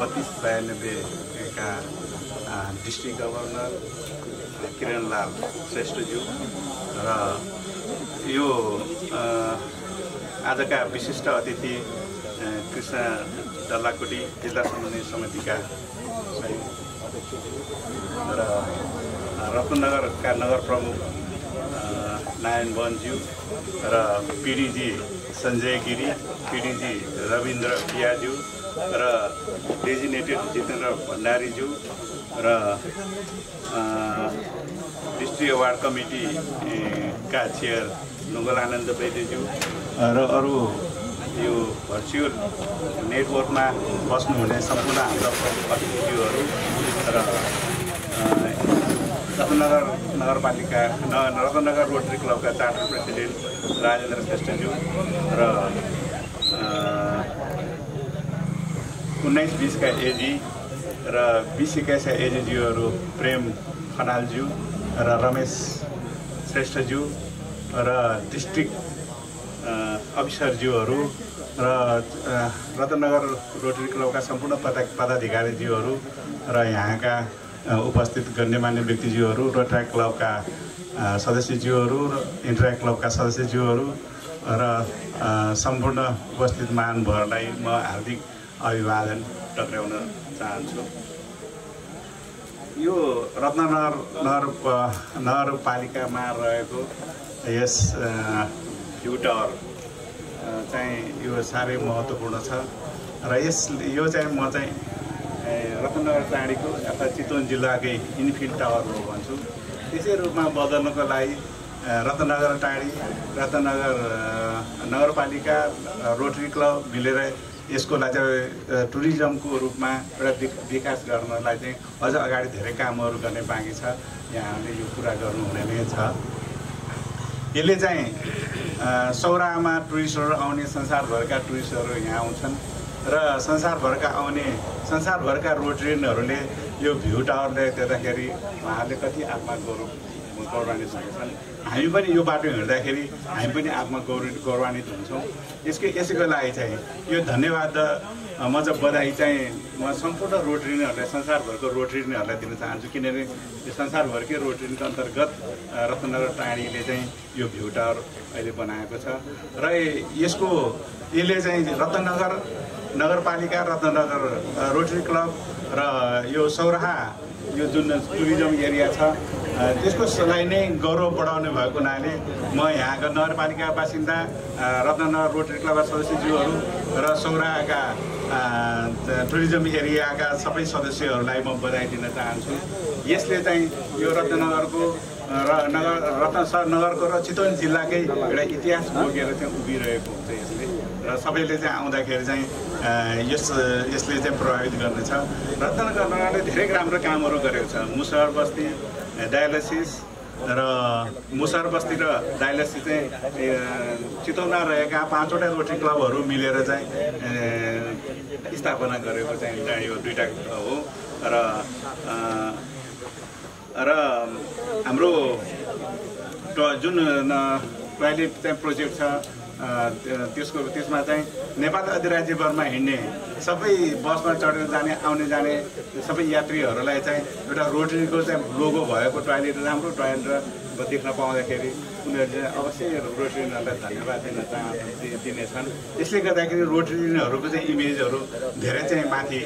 बत्तिस बयानब्बेका डिस्ट्रिक्ट गभर्नर किरणलाल श्रेष्ठज्यू र यो आजका विशिष्ट अतिथि कृष्ण डल्लाकोटी जिल्ला समन्वय समितिका र रत्नगरका नगर प्रमुख नारायण वनज्यू र पिडिजी सञ्जय गिरी पिडिजी रविन्द्र पियाज्यू र डेजिनेटेड जितेन्द्र भण्डारीज्यू र डिस्ट्रिक्ट वार्ड कमिटी ए, का चेयर नुगल आनन्द वैद्यज्यू। र अरू यो भर्चुअल नेटवर्कमा बस्नुहुने सम्पूर्ण हाम्रा अतिथिज्यूहरू र रत्नगर नगरपालिका न रत्नगर रोटरी क्लबका चार्टर प्रेसिडेन्ट राजेन्द्र श्रेष्ठज्यू र उन्नाइस बिसका एजी र बिस एक्काइसका एजीज्यूहरू प्रेम खनालज्यू र रमेश श्रेष्ठज्यू र डिस्ट्रिक्ट अफिसरज्यूहरू र रत्नगर रोटरी क्लबका सम्पूर्ण पदा पदाधिकारीज्यूहरू र यहाँका उपस्थित गण्यमान्य व्यक्तिज्यूहरू रोटरी क्लबका सदस्यज्यूहरू र इन्टरा क्लबका सदस्यज्यूहरू र सम्पूर्ण उपस्थित महानुभावहरूलाई म हार्दिक अभिवादन टक्राउन चाहन्छु। यो रत्नगर नगर नगरपालिकामा रहेको यस अ, चाहिँ यो साह्रै महत्त्वपूर्ण छ। र यस यो चाहिँ म चाहिँ रत्नगर टाढीको अर्थात् चितवन जिल्लाकै इन्फिल्ड टावर हो भन्छु। त्यसै रूपमा बदल्नको लागि रत्नगर टाढी रत्नगर नगरपालिका रोटरी क्लब मिलेर यसको लागि चाहिँ टुरिज्मको रूपमा एउटा विक- विकास गर्नलाई चाहिँ अझ अगाडि धेरै कामहरू गर्ने बाँकी छ। यहाँहरूले यो कुरा गर्नुहुने नै छ। यसले चाहिँ सौरामा टुरिस्टहरू आउने संसारभरका टुरिस्टहरू यहाँ आउँछन् र संसारभरका आउने संसारभरका रोटरियनहरूले यो भ्यू टावरले देख्दाखेरि उहाँहरूले कति आत्मा गौरव गौरवान्वित हुनेछन्। हामी पनि यो बाटो हिँड्दाखेरि हामी पनि आत्मा गौरव गौरवान्वित हुन्छौँ। यसको यसैको लागि चाहिँ यो धन्यवाद म चाहिँ बधाई चाहिँ म सम्पूर्ण रोटरीहरूलाई संसारभरको रोटरीहरूलाई दिन चाहन्छु किनभने यो संसारभरकै रोटरीको अन्तर्गत रत्नगर टाढीले चाहिँ यो भ्यू टावर अहिले बनाएको छ। र यसको यसले चाहिँ रत्नगर नगरपालिका रत्नगर रोटरी क्लब र यो सौराहा यो जुन टुरिज्म एरिया छ अ, त्यसको लागि नै गौरव बढाउने भएको हुनाले म यहाँका नगरपालिका बासिन्दा रत्नगर रोटरी क्लबका सदस्यज्यूहरू र सौराहाका टुरिज्म एरियाका सबै सदस्यहरूलाई म बधाई दिन चाहन्छु। यसले चाहिँ यो रत्नगरको र नगर रत्न नगरको र चितवन जिल्लाकै एउटा इतिहास बोकेर चाहिँ उभिरहेको हुन्छ यसले। र सबैले चाहिँ आउँदाखेरि चाहिँ यस यसले चाहिँ प्रभावित गर्नेछ। रत्नगरले धेरै राम्रो कामहरू गरेको छ। मुसहर बस्ती डायलासिस र मुसहर बस्ती र डायलासिस चाहिँ अ, चितवनमा रहेका पाँचवटा रोटरी क्लबहरू मिलेर चाहिँ स्थापना गरेको चाहिँ यो दुइटा हो। र र हाम्रो जुन टोयलेट चाहिँ प्रोजेक्ट छ त्यसको त्यसमा चाहिँ नेपाल अधिराज्यभरमा हिँड्ने सबै बसमा चढेर जाने आउने जाने सबै यात्रीहरूलाई चाहिँ एउटा रोटरीको चाहिँ लोगो भएको टोयलेट राम्रो टोयलेट देख्न पाउँदाखेरि उनीहरू चाहिँ अवश्य रोटरीहरूलाई धन्यवाद दिन चाह दि- दिनेछन् त्यसले गर्दाखेरि रोटरीहरूको चाहिँ इमेजहरू धेरै चाहिँ माथि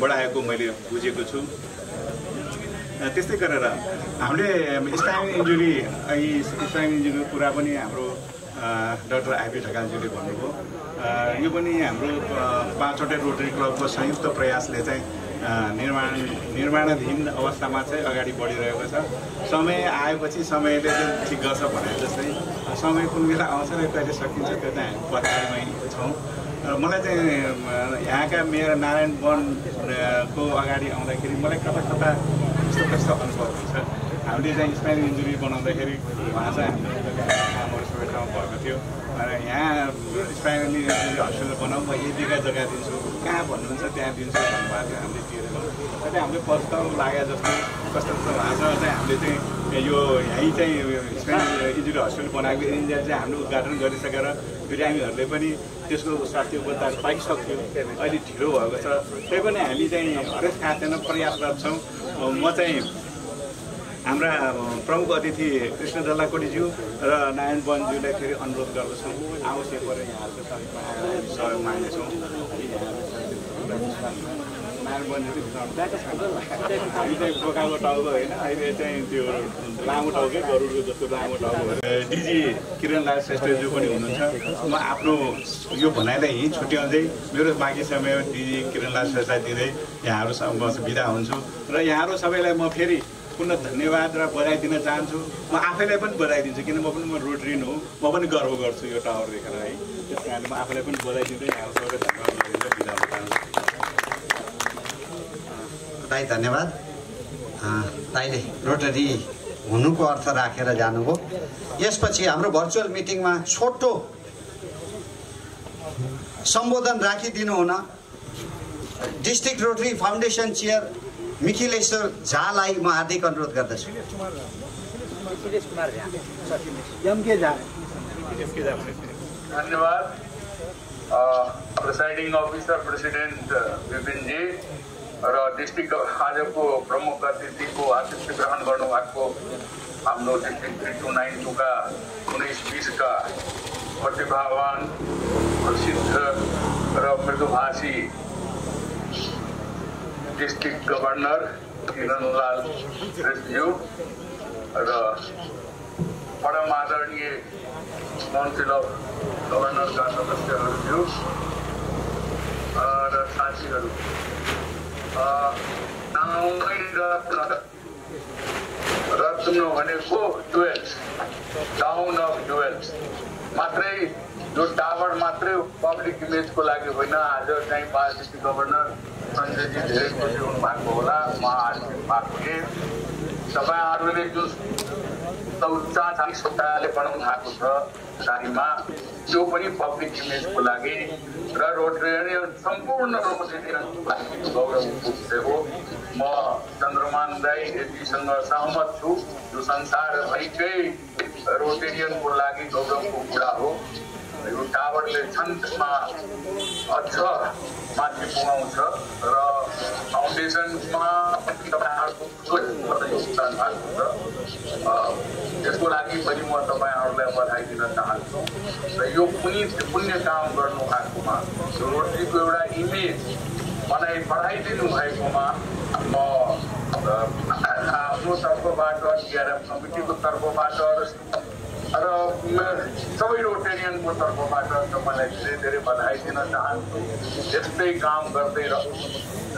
बढाएको मैले बुझेको छु। त्यस्तै गरेर हामीले स्पाइन इन्जुरी यी स्पाइन इन्जुरीको कुरा पनि हाम्रो डाक्टर आइपी ढकालज्यूले भन्नुभयो। यो पनि हाम्रो पाँचवटै रोटरी क्लबको संयुक्त प्रयासले चाहिँ निर्माण निर्माणाधीन अवस्थामा चाहिँ अगाडि बढिरहेको छ। समय आएपछि समयले चाहिँ ठिक गर्छ भने जस्तै समय कुन बेला आउँछ र कहिले सकिन्छ त्यो चाहिँ हामी पत्तामै छौँ। र मलाई चाहिँ यहाँका मेयर नारायण वनको अगाडि आउँदाखेरि मलाई कता कता कस्तो कस्तो अनुभव हुन्छ। हामीले चाहिँ स्पाइन इन्जुरी बनाउँदाखेरि उहाँ चाहिँ कामहरू ठाउँ भएको थियो। र यहाँ स्पाइनल हस्पिटल बनाऊ म यतिका जग्गा दिन्छु। कहाँ भन्नुहुन्छ त्यहाँ दिन्छु भन्नुभएको थियो हामीले दिएनौँ र चाहिँ हामीले प्रस्ताव लागे जस्तो कस्तो कस्तो भएको छ। चाहिँ हामीले चाहिँ यो यहीँ चाहिँ स्पाइनल इन्जुरी हस्पिटल बनाएको इन्जिनियर चाहिँ हामीले उद्घाटन गरिसकेर बिरामीहरूले पनि त्यसको स्वास्थ्य उपचार पाइसक्यो। अहिले ढिलो भएको छ। त्यही पनि हामी चाहिँ हरेक खाँदैन प्रयासरत छौँ। म चाहिँ हाम्रा प्रमुख अतिथि कृष्ण डल्लाकोटीज्यू र नारायण वनज्यूलाई फेरि अनुरोध गर्दछौँ। आवश्यक परे यहाँहरूको सहयोगमा सहयोग माग्नेछौँ। नारायण वनज्यू हामी चाहिँ बोकाको टाउको होइन अहिले चाहिँ त्यो लामो टाउकै गरुडको जस्तो लामो टाउको डिजी किरणलाल श्रेष्ठज्यू पनि हुनुहुन्छ। म आफ्नो यो भनाइलाई यहीँ छुट्याउँदै मेरो बाँकी समय डिजी किरणलाल श्रेष्ठलाई दिँदै यहाँहरूसँग बिदा हुन्छु। र यहाँहरू सबैलाई म फेरि पुनः धन्यवाद र बधाई दिन चाहन्छु। म आफैलाई पनि बधाई दिन्छु किन म पनि म रोटरिन हो म पनि गर्व गर्छु यो टावर देखेर है। त्यस कारणले म आफैलाई पनि बधाई दिँदै सबैलाई धन्यवाद दिँदै बिदा हुन चाहन्छु। दाई धन्यवाद। दाईले रोटरी हुनुको अर्थ राखेर जानुभयो। यसपछि हाम्रो भर्चुअल मिटिङमा छोटो सम्बोधन राखिदिनु हुन। District Rotary foundation chair Mikhileshwar झालाई म हार्दिक अनुरोध गर्दछु। धन्यवाद। प्रिसाइडिङ अफिसर प्रेसिडेन्ट विपिनजी र डिस्ट्रिक्ट आजको प्रमुख अतिथिको आतिथ्य ग्रहण गर्नुभएको हाम्रो डिस्ट्रिक्ट थ्री टू नाइन टूका उन्नाइस बिसका प्रतिभावान प्रसिद्ध र मृदुभाषी डिस्ट्रिक्ट गभर्नर किरणलाल श्रेष्ठज्यू र परम आदरणीय काउन्सिल अफ गभर्नरका सदस्यहरू र साथीहरू। रत्न भनेको डुवेल्स टाउन अफ डुवेल्स मात्रै यो टावर मात्रै पब्लिक इमेजको लागि होइन आज चाहिँ डिस्ट्रिक्ट गभर्नर सञ्जयजी धेरै खुसी हुनु भएको होला। म आज भएको थिएँ तपाईँहरूले जुन चौचा चालिस सौताले बनाउनु भएको छ सारीमा त्यो पनि पब्लिक इमेजको लागि र रोटरियन सम्पूर्ण गौरवको विषय हो। म चन्द्रमान राई यतिसँग सहमत छु। यो संसारभरिकै रोटेरियनको लागि गौरवको कुरा हो। यो टावरले छन् त्यसमा अझ माथि पुगाउँछ र फाउन्डेसनमा तपाईँहरूको ठुलो योगदान भएको छ। त्यसको लागि पनि म तपाईँहरूलाई बधाई दिन चाहन्छु। र यो पुण्य पुण्य काम गर्नु भएकोमा यो रोटरीको एउटा इमेज मलाई बढाइदिनु भएकोमा म आफ्नो तर्फबाट डिआरएफ कमिटीको तर्फबाट सबै रोटेरियनको तर्फबाट तपाईँलाई धेरै बधाई दिन चाहन्छु यस्तै काम गर्दै र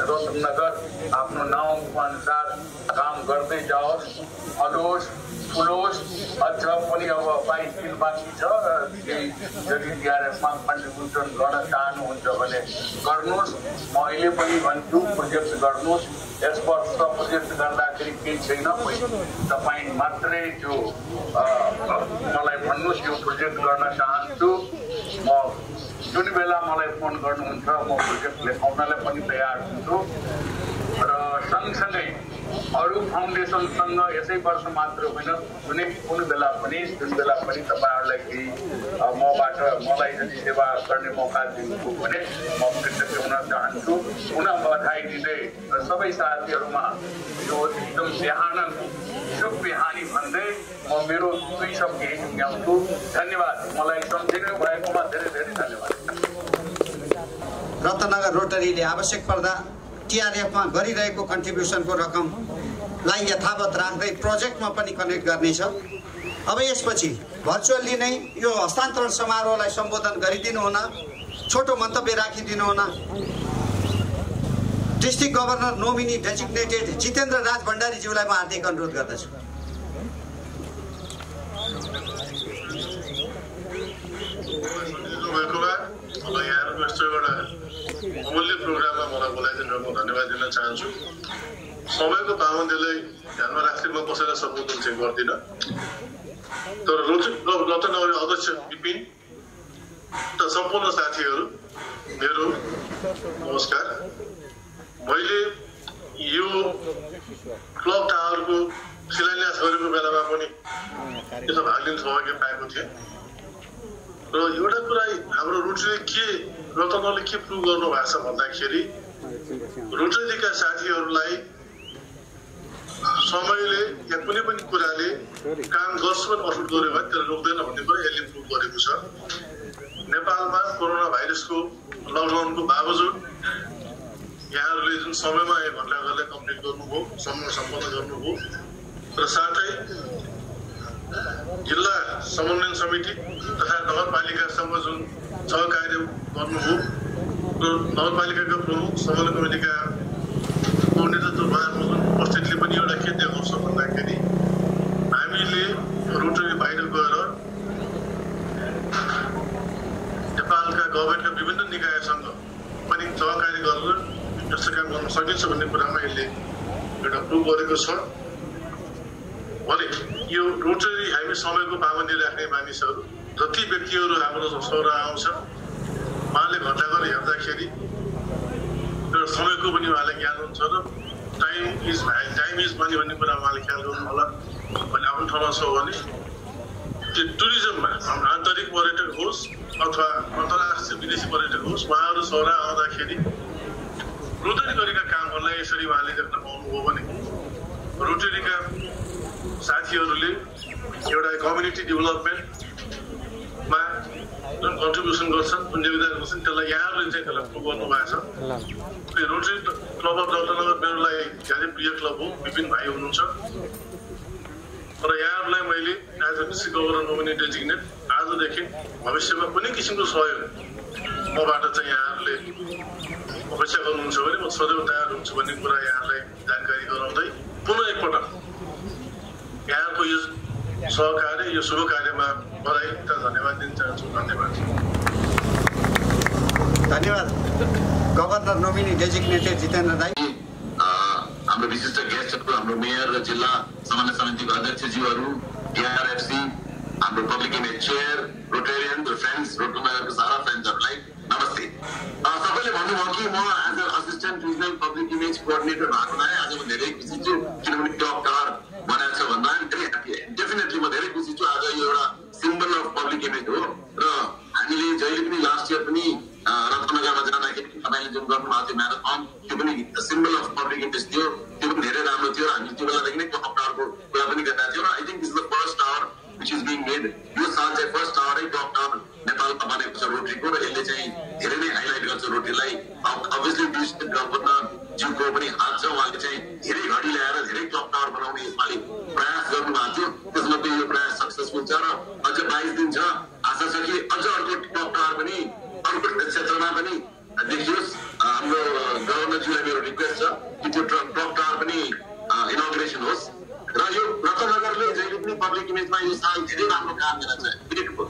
रत्नगर आफ्नो नाउँको अनुसार काम गर्दै जाओस् फलोस् फुलोस् अझ पनि अब बाइस दिन बाँकी छ र केही यदि डिआरएफमा कन्ट्रिब्युसन गर्न चाहनुहुन्छ भने गर्नुहोस्। म अहिले पनि भन्छु प्रोजेक्ट गर्नुहोस्। यस वर्ष प्रोजेक्ट गर्दाखेरि केही छैन तपाईँ मात्रै त्यो मलाई भन्नुहोस् यो प्रोजेक्ट गर्न चाहन्छु। म जुन बेला मलाई फोन गर्नुहुन्छ म प्रोजेक्ट लेखाउनलाई पनि तयार हुन्छु। र सँगसँगै अरू फाउन्डेसनसँग यसै वर्ष मात्र होइन कुनै कुनै बेला पनि जुन बेला पनि तपाईँहरूलाई केही मबाट मलाई यदि सेवा गर्ने मौका दिनुभयो भने म कृतज्ञ हुन चाहन्छु। पुनः बधाई दिँदै सबै साथीहरूमा यो एकदम बिहान शुभ बिहानी भन्दै म मेरो दुई शब्द यही टुङ्ग्याउँछु धन्यवाद। मलाई सम्झिनु भएकोमा धेरै धेरै धन्यवाद। रत्नगर रोटरीले आवश्यक पर्दा टिआरएफमा गरिरहेको कन्ट्रिब्युसनको रकमलाई यथावत राख्दै प्रोजेक्टमा पनि कनेक्ट गर्नेछ। अब यसपछि भर्चुअल्ली नै यो हस्तान्तरण समारोहलाई सम्बोधन गरिदिनु हुन छोटो मन्तव्य राखिदिनु हुन। District governor nominee designated Jitendra Raj भण्डारीज्यूलाई म हार्दिक अनुरोध गर्दछु। अमूल्य प्रोग्राममा मलाई बोलाइदिनु धन्यवाद दिन चाहन्छु। समयको पाबन्दीलाई ध्यानमा राख्दै म कसैलाई सम्बोधन चाहिँ गर्दिनँ तर रोच रत्नगर अध्यक्ष विपिन र सम्पूर्ण साथीहरू मेरो नमस्कार मैले यो क्लब टावरको शिलान्यास गरेको बेलामा पनि यसमा भाग लिने सौभाग्य पाएको थिएँ र एउटा कुरा हाम्रो रोटरीले के रतनले के प्रुभ गर्नु भएको छ भन्दाखेरि रोटरीका साथीहरूलाई समयले या कुनै पनि कुराले काम गर्छु भने असुट गर्यो भने त्यसलाई रोक्दैन भन्ने कुरा यसले प्रुभ गरेको छ। नेपालमा कोरोना भाइरसको लकडाउनको बावजुद यहाँहरूले जुन समयमा घन्टा गरेर कम्प्लिट गर्नुभयो समय सम्पन्न गर्नुभयो र साथै जिल्ला समन्वयन समिति तथा नगरपालिकासँग जुन सहकार्य गर्नुभयो र नगरपालिकाका प्रमुख समन्वय कमिटिका नेतृत्वमा जुन उपस्थितिले पनि एउटा के देखाउँछ भन्दाखेरि हामीले रोटरी बाहिर गएर नेपालका गभर्मेन्टका विभिन्न निकायसँग पनि सहकारी गरेर यस्तो काम गर्न सकिन्छ भन्ने कुरामा यसले एउटा प्रुभ गरेको छ। भने यो रोटरी हामी समयको पाबन्दी राख्ने मानिसहरू जति व्यक्तिहरू हाम्रो सौरा आउँछ उहाँले घटा गरेर हेर्दाखेरि समयको पनि उहाँलाई ज्ञान हुन्छ र time is time is money भन्ने कुरा उहाँले ख्याल गर्नु होला भन्ने आफ्नो ठाउँमा छ भने त्यो टुरिज्ममा हाम्रो आन्तरिक पर्यटक होस् अथवा अन्तर्राष्ट्रिय विदेशी पर्यटक होस् उहाँहरू सौरा आउँदाखेरि रोटरी गरेका कामहरूलाई यसरी उहाँले देख्न पाउनुभयो भने रोटरीका साथीहरूले एउटा कम्युनिटी डेभलपमेन्टमा जुन कन्ट्रिब्युसन गर्छन् जुन योगदान गर्छन् त्यसलाई यहाँहरूले चाहिँ त्यसलाई प्रुभ गर्नु भएको छ रोटरी क्लब अफ रत्नगर मेरो लागि धेरै प्रिय क्लब हो विपिन भाइ हुनुहुन्छ र यहाँहरूलाई मैले as a district governor nominee designate आजदेखि भविष्यमा कुनै किसिमको सहयोग मबाट चाहिँ यहाँहरूले अपेक्षा गर्नुहुन्छ भने म सदैव तयार हुन्छु भन्ने कुरा यहाँलाई जानकारी गराउँदै पुनः एकपटक यहाँको यो सहकार्य यो शुभ कार्यमा बधाई तथा धन्यवाद दिन चाहन्छु धन्यवाद धन्यवाद governor nominee designated Jitendra Rai a, हाम्रो विशिष्ट गेस्टहरू हाम्रो मेयर र जिल्ला समन्वय समितिको अध्यक्षज्यूहरू डिआरएफसी हाम्रो पब्लिक इमेज चेयर रोटेरियन र फ्रेन्ड्स रोटनगरको सारा फ्रेन्ड्सहरूलाई नमस्ते। सबैले भन्नुभयो कि म आज assistant regional public image coordinator भएकोलाई आज म धेरै खुसी छु किनभने टप टावर बनाएको छ भन्दा धेरै ह्याप्पी डेफिनेटली म धेरै खुसी छु आज यो एउटा सिम्बल अफ पब्लिक इमेज हो। र हामीले जहिले पनि लास्ट इयर पनि रत्नगरमा जाँदाखेरि तपाईँले जुन गर्नुभएको थियो म्याराथन त्यो पनि सिम्बल अफ पब्लिक इमेज थियो। त्यो पनि धेरै राम्रो थियो र हामी त्यो बेलादेखि नै टप टावरको कुरा पनि गरिरहेको थियौँ र I think is the first hour which is being यो साल चाहिँ फर्स्ट आवरै डक्टर नेपालमा बनेको छ रोटरीको र यसले चाहिँ धेरै नै हाइलाइट गर्छ रोटीलाई अभियसली विश्व गम्पूर्ण ज्यूको पनि हात छ उहाँले चाहिँ धेरै घडी ल्याएर धेरै टप टावर बनाउने यसपालि प्रयास गर्नुभएको थियो त्यसमध्ये यो प्रयास सक्सेसफुल छ र अझ बाइस दिन छ आशा छ कि अझ अर्को टप टावर पनि अर्को क्षेत्रमा पनि देखियोस् हाम्रो गभर्नरजीलाई मेरो रिक्वेस्ट छ कि त्यो टप टावर पनि इनोग्रेसन होस् र यो रत्नगरले जहिले पनि पब्लिक इमेजमा यो साल धेरै राम्रो काम गरेर चाहिँ क्रिकेटको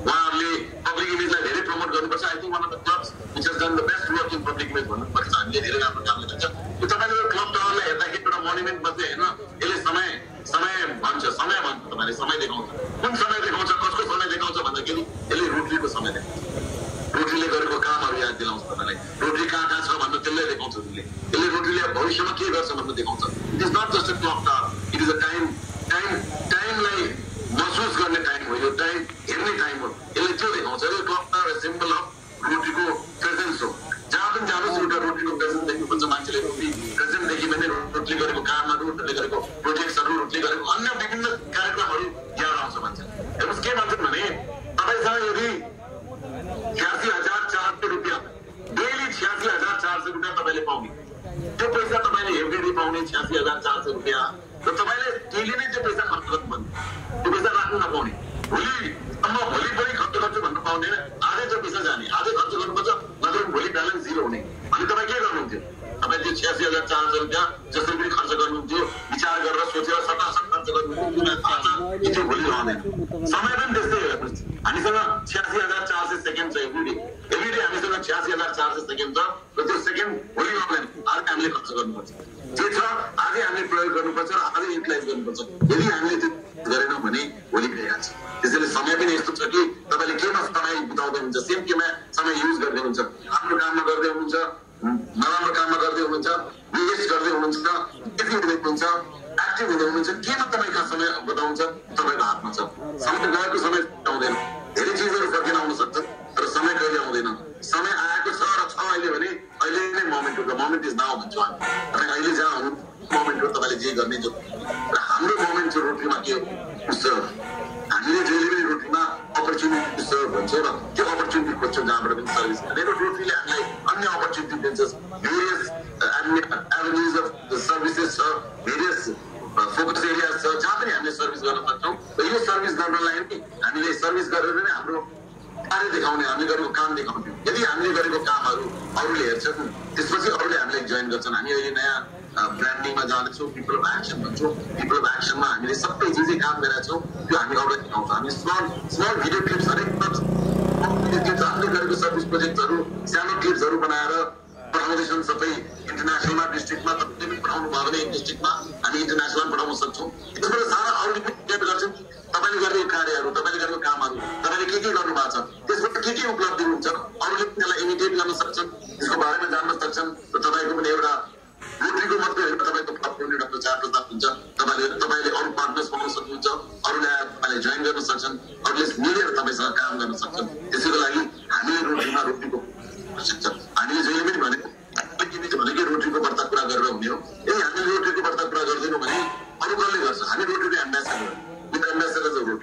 उहाँहरूले पब्लिक इमेजलाई धेरै प्रमोट गर्नुपर्छ I think one of the clubs which has done the best work in public image भन्नुपर्छ हामीले धेरै राम्रो काम गरेर चाहिँ यो तपाईँले क्लब टावरलाई हेर्दाखेरि एउटा मोन्युमेन्ट मात्रै होइन यसले समय समय भन्छ समय भन्छ तपाईँले समय देखाउँछ कुन समय देखाउँछ कसको समय देखाउँछ भन्दाखेरि यसले रोटरीको समय देखाउँछ रोटीले गरेको कामहरू याद दिलाउँछ तपाईँलाई। रोटी कहाँ कहाँ छ भन्नु त्यसले देखाउँछ त्यसले त्यसले रोटीले भविष्यमा के गर्छ भन्नु देखाउँछ। It is not just a clock tower it is a time time टाइमलाई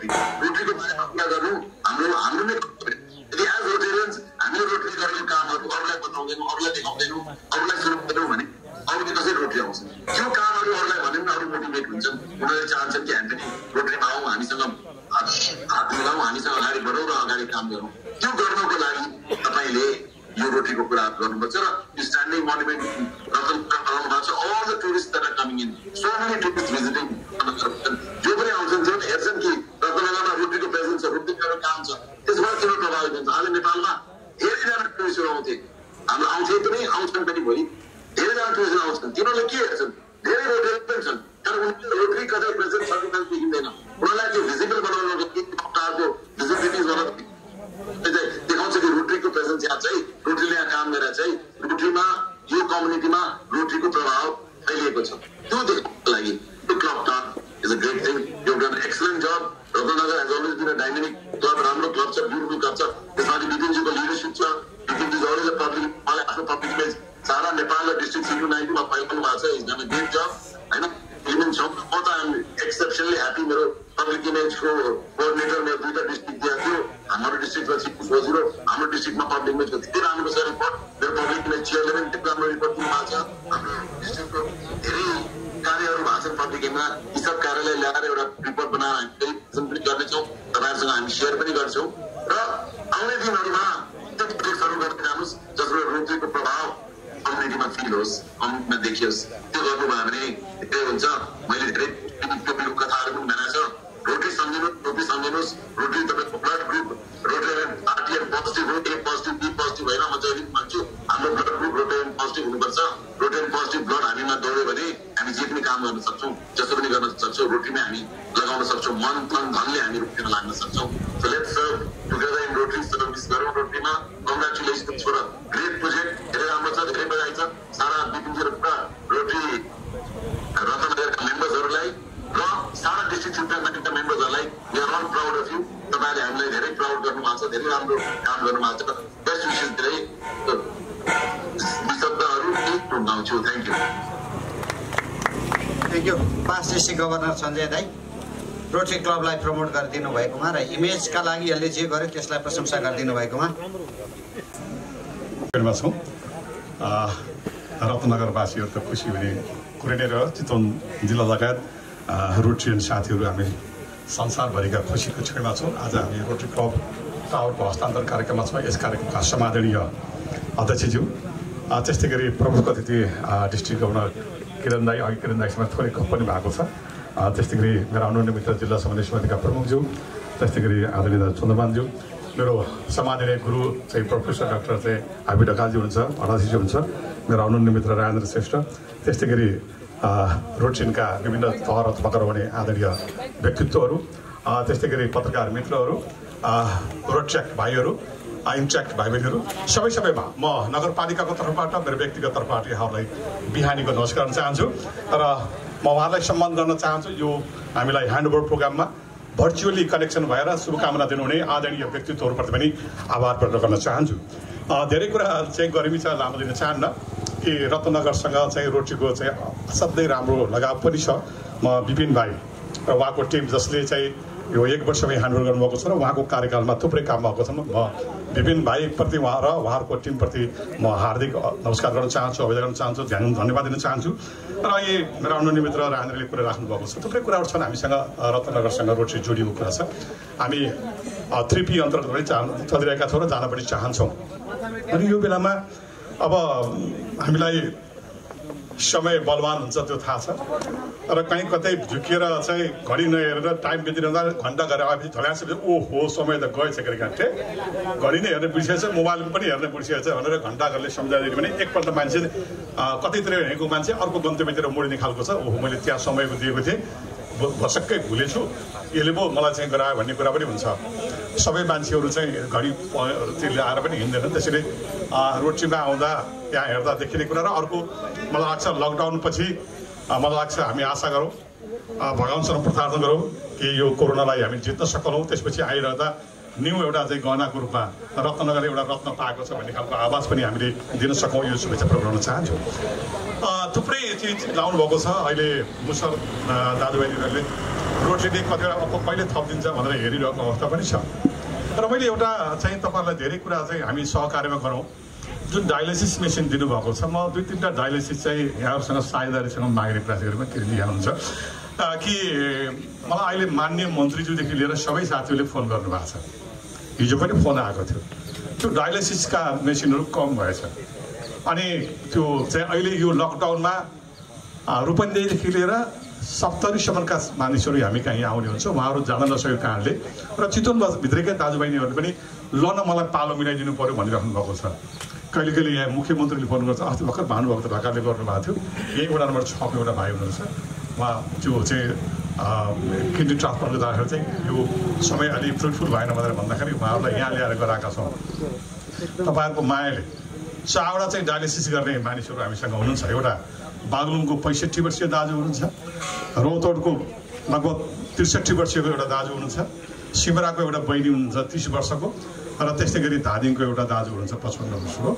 people. गरिदिनु भएकोमा र इमेजका लागि यसले जे गर्यो त्यसलाई प्रशंसा गरिदिनु भएकोमा छौँ। रत्नगरवासीहरूको खुसी हुने कुरै नै रह्यो। चितवन जिल्ला लगायत रोटरियन साथीहरू हामी संसारभरिका खुसीको क्षणमा छौँ। आज हामी रोटरी क्लब टावरको हस्तान्तरण कार्यक्रममा छौँ। यस कार्यक्रमका समादरणीय अध्यक्षज्यू त्यस्तै गरी प्रमुख अतिथि डिस्ट्रिक्ट गभर्नर किरण दाई अघि किरण दाईसँग थोरै गफ पनि भएको छ। त्यस्तै गरी मेरो अनुन्य मित्र जिल्ला समन्वय समितिका प्रमुखज्यू त्यस्तै गरी आदरणीय चन्द्रमानज्यू मेरो समाजले गुरु चाहिँ प्रोफेसर डाक्टर चाहिँ हाबी ढकालजी हुनुहुन्छ भडाजीजी हुन्छ मेरो अनुन्य मित्र राजेन्द्र श्रेष्ठ त्यस्तै गरी अ, रोडसिनका विभिन्न तह तबका हुने आदरणीय व्यक्तित्वहरू त्यस्तै गरी पत्रकार मित्रहरू अ, रोडट्र्याक भाइहरू अ, इन्ट्र्याक्ट भाइ बहिनीहरू सबै सबैमा म नगरपालिकाको तर्फबाट मेरो व्यक्तिगत तर्फबाट यहाँहरूलाई बिहानीको नमस्कार चाहन्छु र म उहाँहरूलाई सम्मान गर्न चाहन्छु। यो हामीलाई ह्यान्डओभर प्रोग्राममा भर्चुअली कनेक्सन भएर शुभकामना दिनुहुने आदरणीय व्यक्तित्वहरूप्रति पनि आभार प्रकट गर्न चाहन्छु। धेरै कुरा चाहिँ गरिबी छ लामो दिन चाहन्न। कि रत्नगरसँग चाहिँ रोटीको चाहिँ असाध्यै राम्रो लगाव पनि छ। म विपिन भाइ र उहाँको टिम जसले चाहिँ यो एक वर्षमै ह्यान्डओभर गर्नुभएको छ र उहाँको कार्यकालमा थुप्रै काम भएको छ। म विपिन भाइप्रति उहाँ र उहाँहरूको टिमप्रति म हार्दिक नमस्कार गर्न चाहन्छु अभिनन्दन गर्न चाहन्छु ध्यान धन्यवाद दिन चाहन्छु। र अहिले मेरो अनुन्य मित्र राजेन्द्रले कुरा राख्नुभएको छ। थुप्रै कुराहरू छन् हामीसँग रत्नगरसँग रोटरी जोडिएको कुरा छ। हामी थ्री पी अन्तर्गत पनि चाह चलिरहेका छौँ र जान पनि चाहन्छौँ। अनि यो बेलामा अब हामीलाई समय बलवान हुन्छ त्यो थाहा छ। र कहीँ कतै झुकिएर चाहिँ घडी नहेरेर टाइम बितिरहँदा घन्टा गरेर आएपछि झल्याएपछि ओहो समय त गएछ के घन्टे घडी नै हेर्न बिर्सिएछ मोबाइल पनि हेर्न बिर्सिएछ भनेर घन्टा घरले सम्झाइदियो भने एकपल्ट मान्छे कतैतिर हिँडेको मान्छे अर्को गन्तव्यतिर मोडिने खालको छ। ओहो मैले त्यहाँ समयको दिएको थिएँ। भसक्कै भुलेछु। यसले पो मलाई चाहिँ गरायो भन्ने कुरा पनि हुन्छ। सबै मान्छेहरू चाहिँ घडी प- त्यो ल्याएर पनि हिँड्दैनन्। त्यसैले अँ, रोडसीमा आउँदा त्यहाँ हेर्दा देखिने कुरा र अर्को मलाई लाग्छ लकडाउन पछि मलाई लाग्छ हामी आशा गरौँ भगवान्सँग प्रार्थना गरौँ कि यो कोरोनालाई हामी जित्न सकौँ त्यसपछि आइरहँदा न्यू एउटा चाहिँ गहनाको रूपमा रत्नगरले एउटा रत्न पाएको छ भन्ने खालको आवाज पनि हामीले दिन सकौँ यो शुभेच्छा गर्न चाहन्छु। थुप्रै चिज लाउनु भएको छ। अहिले मुसर दाजुभाइहरूले रोटरीले कतिवटा अब कहिले थपिदिन्छ भनेर हेरिरहेको अवस्था पनि छ। र मैले एउटा चाहिँ तपाईँहरूलाई धेरै कुरा चाहिँ हामी सहकार्यमा गरौँ। जुन डायलिसिस मेसिन दिनुभएको छ म दुई तिनवटा डायलिसिस चाहिँ यहाँहरूसँग साझेदारीसँग माग्ने प्रयास गरेर के दिइहाल्नुहुन्छ अँ, कि मलाई अहिले मान्य मन्त्रीज्यूदेखि लिएर सबै साथीहरूले फोन गर्नुभएको छ। हिजो पनि फोन आएको थियो त्यो डायलिसिसका मेसिनहरू कम भएछ अनि त्यो चाहिँ अहिले यो लकडाउनमा रूपन्देहीदेखि लिएर सप्तरीसम्मका मानिसहरू हामी कहाँ आउने हुन्छ उहाँहरू जान नसकेको कारणले र चितवन भित्रकै दाजुबहिनीहरूले पनि ल न मलाई पालो मिलाइदिनु पऱ्यो भनिराख्नु भएको छ कहिले कहिले यहाँ मुख्यमन्त्रीले फोन गर्छ अस्ति भर्खर भानुभक्त ढकालले गर्नुभएको थियो यही नम्बर छको एउटा भाइ हुनुहुन्छ उहाँ त्यो चाहिँ किडनी ट्रान्सप्लान्ट गर्दाखेरि चाहिँ यो समय अलि फ्रुटफुल भएन भनेर भन्दाखेरि उहाँहरूलाई यहाँ ल्याएर गराएका छौँ तपाईँहरूको मायाले चारवटा चाहिँ डायलिसिस गर्ने मानिसहरू हामीसँग हुनुहुन्छ एउटा बागलुङको पैँसठी वर्षीय दाजु हुनुहुन्छ रौतोटको लगभग त्रिसठी वर्षीयको एउटा दाजु हुनुहुन्छ सिमराको एउटा बहिनी हुनुहुन्छ तिस वर्षको र त्यस्तै गरी धादिङको एउटा दाजु हुनुहुन्छ पचपन्न वर्षको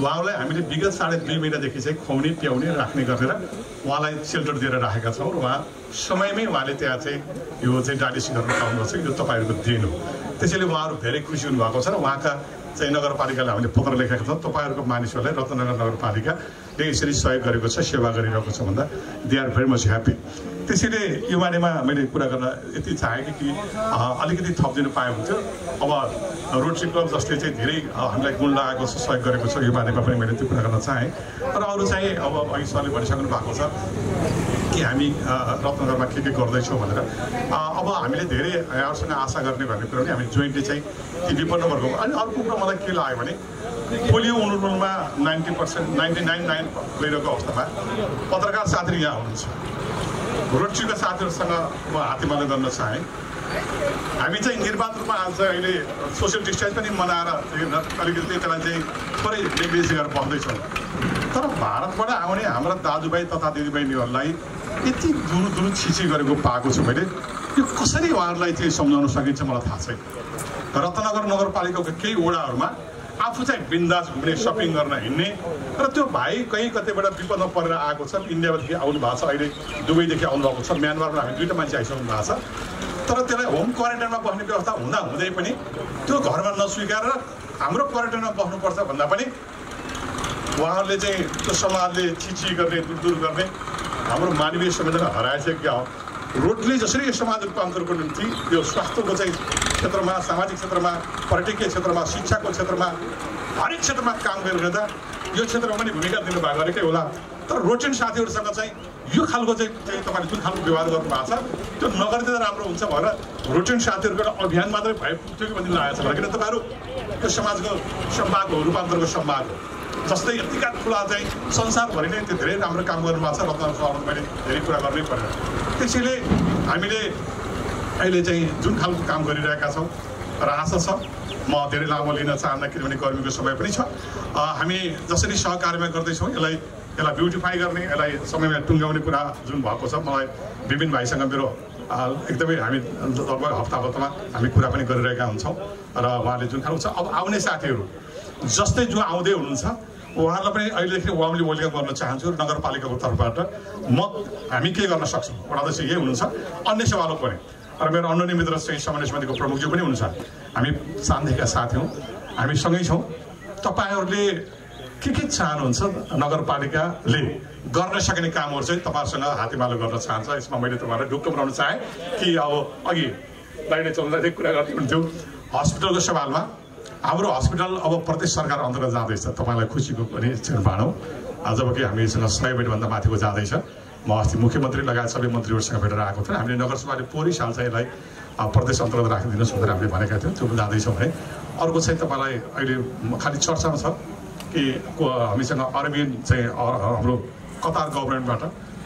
उहाँलाई हामीले विगत साढे दुई महिनादेखि चाहिँ खुवाउने प्याउने राख्ने गरेर उहाँलाई सेल्टर दिएर राखेका छौँ र उहाँ समयमै उहाँले त्यहाँ चाहिँ यो चाहिँ डायलिसिस गर्न पाउनुपर्छ यो तपाईँहरूको दिन हो। त्यसैले उहाँहरू धेरै खुसी हुनुभएको छ र उहाँका चाहिँ नगरपालिकाले हामीले पत्र लेखेका छौँ। तपाईँहरूको मानिसहरूलाई रत्नगर नगरपालिकाले यसरी सहयोग गरेको छ सेवा गरिरहेको छ भन्दा they are very much happy. त्यसैले यो बारेमा मैले कुरा गर्न यति चाहेँ कि अलिकति थपिदिनु पाए हुन्थ्यो। अब रोटरी क्लब जसले चाहिँ धेरै हामीलाई गुण लगाएको सहयोग गरेको छ यो बारेमा पनि मैले त्यो कुरा गर्न चाहेँ। र अरू चाहिँ अब अघि सरले भनिसक्नु भएको छ कि हामी रत्नगरमा के के गर्दैछौँ भनेर। अब हामीले धेरै यहाँहरूसँग आशा गर्ने भन्ने कुरा पनि हामी जोइन्टली चाहिँ ती विपन्न वर्ग अनि अर्को कुरा मलाई के लाग्यो भने polio उन्मूलनमा ninety percent ninety nine nine गइरहेको अवस्थामा पत्रकार साथीहरू यहाँ हुनुहुन्छ। रोटरीका साथीहरूसँग म हातेमालो गर्न चाहेँ। हामी चाहिँ निर्वाध रूपमा आज अहिले सोसियल डिस्टेन्स पनि मनाएर अलिकति त्यसलाई चाहिँ थोरै नेग्लेज गरेर बस्दैछौँ। तर भारतबाट आउने हाम्रा दाजुभाइ तथा दिदीबहिनीहरूलाई यति दुरु दुरु छिची गरेको पाएको छु मैले यो कसरी उहाँहरूलाई चाहिँ सम्झाउन सकिन्छ मलाई थाहा छैन। रत्नगर नगरपालिकाको केही वडाहरूमा आफू चाहिँ बिन्दास घुम्ने सपिङ गर्न हिँड्ने। र त्यो भाइ कहीँ कतैबाट विपदमा परेर आएको छ इन्डियादेखि आउनु भएको छ अहिले दुबईदेखि आउनुभएको छ म्यानमारबाट हामी दुईवटा मान्छे आइसक्नु भएको छ। तर त्यसलाई होम क्वारेन्टाइनमा बस्ने व्यवस्था हुँदा हुँदै पनि त्यो घरमा नस्वीकार हाम्रो क्वारेन्टाइनमा बस्नुपर्छ भन्दा पनि उहाँहरूले चाहिँ त्यो समाजले छिची गर्ने दूर दूर गर्ने हाम्रो मानवीय संवेदना हराएछ क्या हो रोडले जसरी यो समाज रूपान्तरको निम्ति यो स्वास्थ्यको चाहिँ क्षेत्रमा सामाजिक क्षेत्रमा पर्यटकीय क्षेत्रमा शिक्षाको क्षेत्रमा हरेक क्षेत्रमा काम गरिरहँदा यो क्षेत्रमा पनि भूमिका दिनुभएको गरेकै होला। तर रोटेन साथीहरूसँग चाहिँ यो खालको चाहिँ तपाईँले जुन खालको व्यवहार गर्नुभएको छ त्यो नगरिदिँदा राम्रो हुन्छ भनेर रोटेन साथीहरूको एउटा अभियान मात्रै भए पुग्थ्यो कि भन्ने लागेको छ। किन तपाईँहरू त्यो समाजको सम्वाद हो रूपान्तरको सम्वाद हो। जस्तै यतिका ठुला चाहिँ संसारभरि नै त्यो धेरै राम्रो काम गर्नुभएको छ रत्न सभामा मैले धेरै कुरा गर्नै परेन त्यसैले हामीले अहिले चाहिँ जुन खालको काम गरिरहेका छौँ र आशा छ। म धेरै लामो लिन चाहन्न किनभने गर्मीको समय पनि छ। हामी जसरी सहकार्यमा गर्दैछौँ यसलाई यसलाई ब्युटिफाई गर्ने यसलाई समयमा टुङ्ग्याउने कुरा जुन भएको छ मलाई विभिन्न भाइसँग मेरो एकदमै हामी लगभग हप्ता हप्तामा हामी कुरा पनि गरिरहेका हुन्छौँ। र उहाँले जुन खालको छ अब आउने साथीहरू जस्तै जो आउँदै हुनुहुन्छ उहाँहरूलाई पनि अहिलेदेखि उहाँले वेलकम गर्न चाहन्छु नगरपालिकाको तर्फबाट। म हामी के गर्न सक्छौँ? वडा अध्यक्ष यही हुनुहुन्छ। अन्य सवालहरू पनि। र मेरो अन्य मित्र चाहिँ समन्वय समितिको प्रमुखज्यू पनि हुनुहुन्छ हामी सानदेखिका साथी हौँ हामी सँगै छौँ। तपाईँहरूले के के चाहनुहुन्छ नगरपालिकाले गर्न सकिने कामहरू चाहिँ तपाईँहरूसँग हातेमालो गर्न चाहन्छ? यसमा मैले तपाईँहरूलाई ढुक्क बनाउन चाहेँ कि अब अघि लाइने चल्दाखेरि कुरा गर्दै हुन्थ्यो हस्पिटलको सवालमा हाम्रो हस्पिटल अब प्रदेश सरकार अन्तर्गत जाँदैछ। तपाईँलाई खुसीको पनि क्षण भाँडौँ जबकि हामीसँग सय बेडभन्दा माथिको जाँदैछ। म अस्ति मुख्यमन्त्री लगायत सबै मन्त्रीहरूसँग भेटेर आएको थिएँ। हामीले नगरसभाले पोहोरै साल चाहिँ यसलाई प्रदेश अन्तर्गत राखिदिनुहोस् भनेर हामीले भनेका थियौँ। त्यो जाँदैछौँ भने। अर्को चाहिँ तपाईँलाई अहिले खालि चर्चामा छ कि हामीसँग अरबियन चाहिँ हाम्रो कतार गभर्मेन्टबाट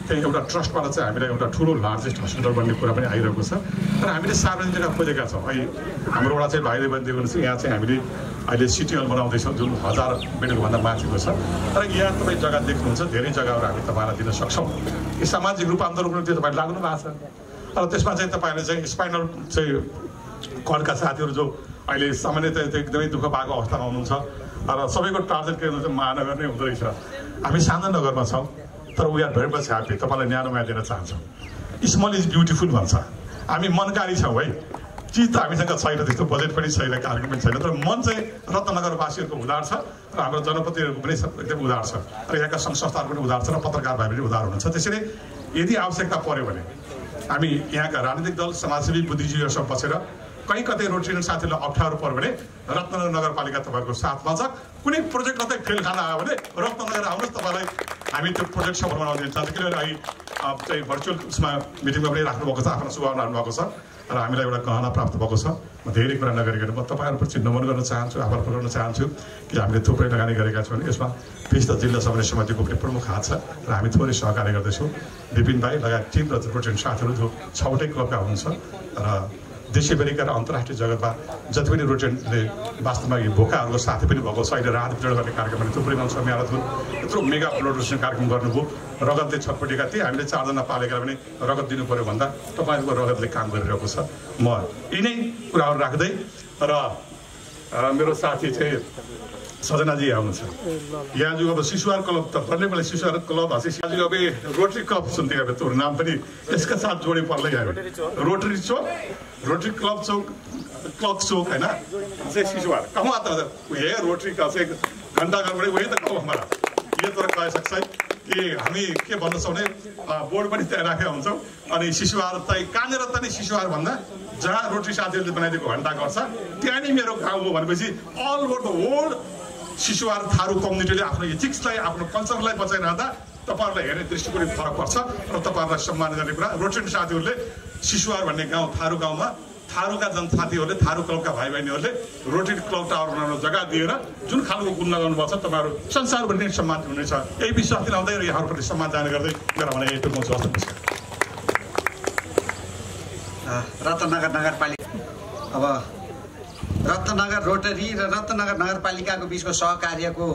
त्यही एउटा ट्रस्टबाट चाहिँ हामीलाई एउटा ठुलो लार्जेस्ट हस्पिटल बन्ने कुरा पनि आइरहेको छ र हामीले सार्वजनिक जग्गा खोजेका छौँ अहिले हाम्रोबाट चाहिँ भाइले भनिदिएको हुन्छ यहाँ चाहिँ हामीले अहिले सिटी हल बनाउँदैछौँ जुन हजार बेडको भन्दा माथिको छ र यहाँ तपाईँ जग्गा देख्नुहुन्छ धेरै जग्गाहरू हामी तपाईँलाई दिन सक्छौँ यो सामाजिक रूपान्तरणको निम्ति तपाईँ लाग्नु भएको छ र त्यसमा चाहिँ तपाईँहरूले चाहिँ स्पाइनल चाहिँ कर्डका साथीहरू जो अहिले सामान्यतया त्यो एकदमै दुःख पाएको अवस्थामा हुनुहुन्छ र सबैको टार्गेट के हुन्छ महानगर नै हुँदो रहेछ हामी सानो नगरमा छौँ तर we are very much happy तपाईँलाई न्यानो माया दिन चाहन्छौँ। स्मल इज ब्युटिफुल भन्छ। हामी मनकारी छौँ है। चिज त हामीसँग छैन त्यस्तो बजेट पनि छैन कार्यक्रम पनि छैन तर मन चाहिँ रत्नगरवासीहरूको उदार छ र हाम्रो जनप्रतिनिधिहरूको पनि एकदम उदार छ। र यहाँका सङ्घ संस्थाहरू पनि उदार छ र पत्रकार भाइ पनि उदार हुनुहुन्छ। त्यसैले यदि आवश्यकता पर्यो भने हामी यहाँका राजनीतिक दल समाजसेवी बुद्धिजीवीहरूसँग बसेर कहीँ कतै रोटेरियन साथीहरूलाई अप्ठ्यारो पर्यो भने रत्नगर नगरपालिका तपाईँहरूको साथमा छ। कुनै प्रोजेक्ट मात्रै फेल खान आयो भने रत्नगर आउनुहोस् तपाईँलाई हामी त्यो प्रोजेक्ट सफल बनाउन दिन चाहन्छौँ किनभने अहिले चाहिँ भर्चुअल उसमा मिटिङमा पनि राख्नुभएको छ आफ्नो शुभकामना राख्नुभएको छ र हामीलाई एउटा गहना प्राप्त भएको छ म धेरै कुरा नगरिकन म तपाईँहरूप्रति नमन गर्न चाहन्छु आभार प्रकट चाहन्छु कि हामीले थुप्रै लगानी गरेका छौँ यसमा विशेष त जिल्ला समन्वय समितिको पनि प्रमुख हात छ र हामी थोरै सहकार्य गर्दैछौँ विपिन भाइ लगायत टिम र रोटेन साथीहरू जो छवटै क्लबका हुनुहुन्छ र देशीभरिका र अन्तर्राष्ट्रिय जगतमा जति पनि रोटेनले वास्तवमा यो भोकाहरूको साथी पनि भएको छ अहिले राहत वितरण गर्ने कार्यक्रम पनि थुप्रै मान्छे म्याराथन यत्रो मेगा डोनेसन कार्यक्रम गर्नुभयो। रगतले छटपटेका थिए हामीले चारजना पालेका पनि रगत दिनु पऱ्यो भन्दा तपाईँहरूको रगतले काम गरिरहेको छ। म यिनै कुराहरू राख्दै र मेरो साथी चाहिँ सजनाजी आउनुहुन्छ यहाँ जो अब शिशुहार क्लब त भन्ने मलाई शिशुहार क्लब हँसी आज अब रोटरी क्लब सुन्थ्यो अब त्यो नाम पनि यसका साथ जोडे पर्दै आयो रोटरी चौक रोटरी क्लब चौक क्लब चौक होइन चाहिँ शिशुहार कहाँ आता हे रोटरी का चाहिँ घन्टाघर बड़े वही त गाउँ हमारा ये तो कह सक्छ कि हामी के भन्दछौँ भने बोर्ड पनि त्यहाँ राखेका हुन्छौँ अनि शिशुहार चाहिँ कहाँनिर त नि शिशुहार भन्दा जहाँ रोटरी साथीहरूले बनाइदिएको घन्टा गर्छ त्यहाँ नै मेरो गाउँ हो भनेपछि all over the world Shishuhar Tharu कम्युनिटीले आफ्नो इथिक्सलाई आफ्नो कल्चरलाई बचाइरहँदा तपाईँहरूलाई हेर्ने दृष्टिकोण फरक पर्छ र तपाईँहरूलाई सम्मान गर्ने कुरा। रोटेन साथीहरूले शिशुहार भन्ने गाउँ थारू गाउँमा थारूका जनसाथीहरूले थारू क्लबका भाइ बहिनीहरूले रोटेन क्लब टावर बनाउन जग्गा दिएर जुन खालको गुण लगाउनु भएको छ तपाईँहरू संसारभरि नै सम्मान हुनेछ यही विश्वास दिलाउँदै र यहाँहरूप्रति सम्मान जाने गर्दै मेरो भने यही टुङ्गो छ हस्, रत्नगर नगरपालिका अब रत्नगर रोटरी र रत्नगर नगरपालिकाको बिचको सहकार्यको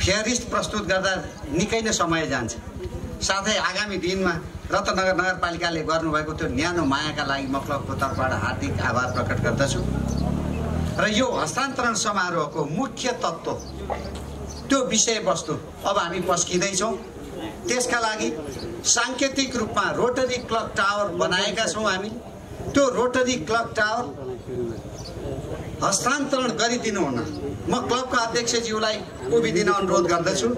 फेरिस्ट प्रस्तुत गर्दा निकै नै समय जान्छ। साथै आगामी दिनमा रत्नगर नगरपालिकाले गर्नुभएको त्यो न्यानो मायाका लागि म क्लबको तर्फबाट हार्दिक आभार प्रकट गर्दछु। र यो हस्तान्तरण समारोहको मुख्य तत्त्व त्यो विषयवस्तु अब हामी पस्किँदैछौँ। त्यसका लागि साङ्केतिक रूपमा रोटरी क्लक टावर बनाएका छौँ हामी। त्यो रोटरी क्लक टावर हस्तान्तरण गरिदिनु हुन म क्लबका अध्यक्षज्यूलाई उभिदिन अनुरोध गर्दछु।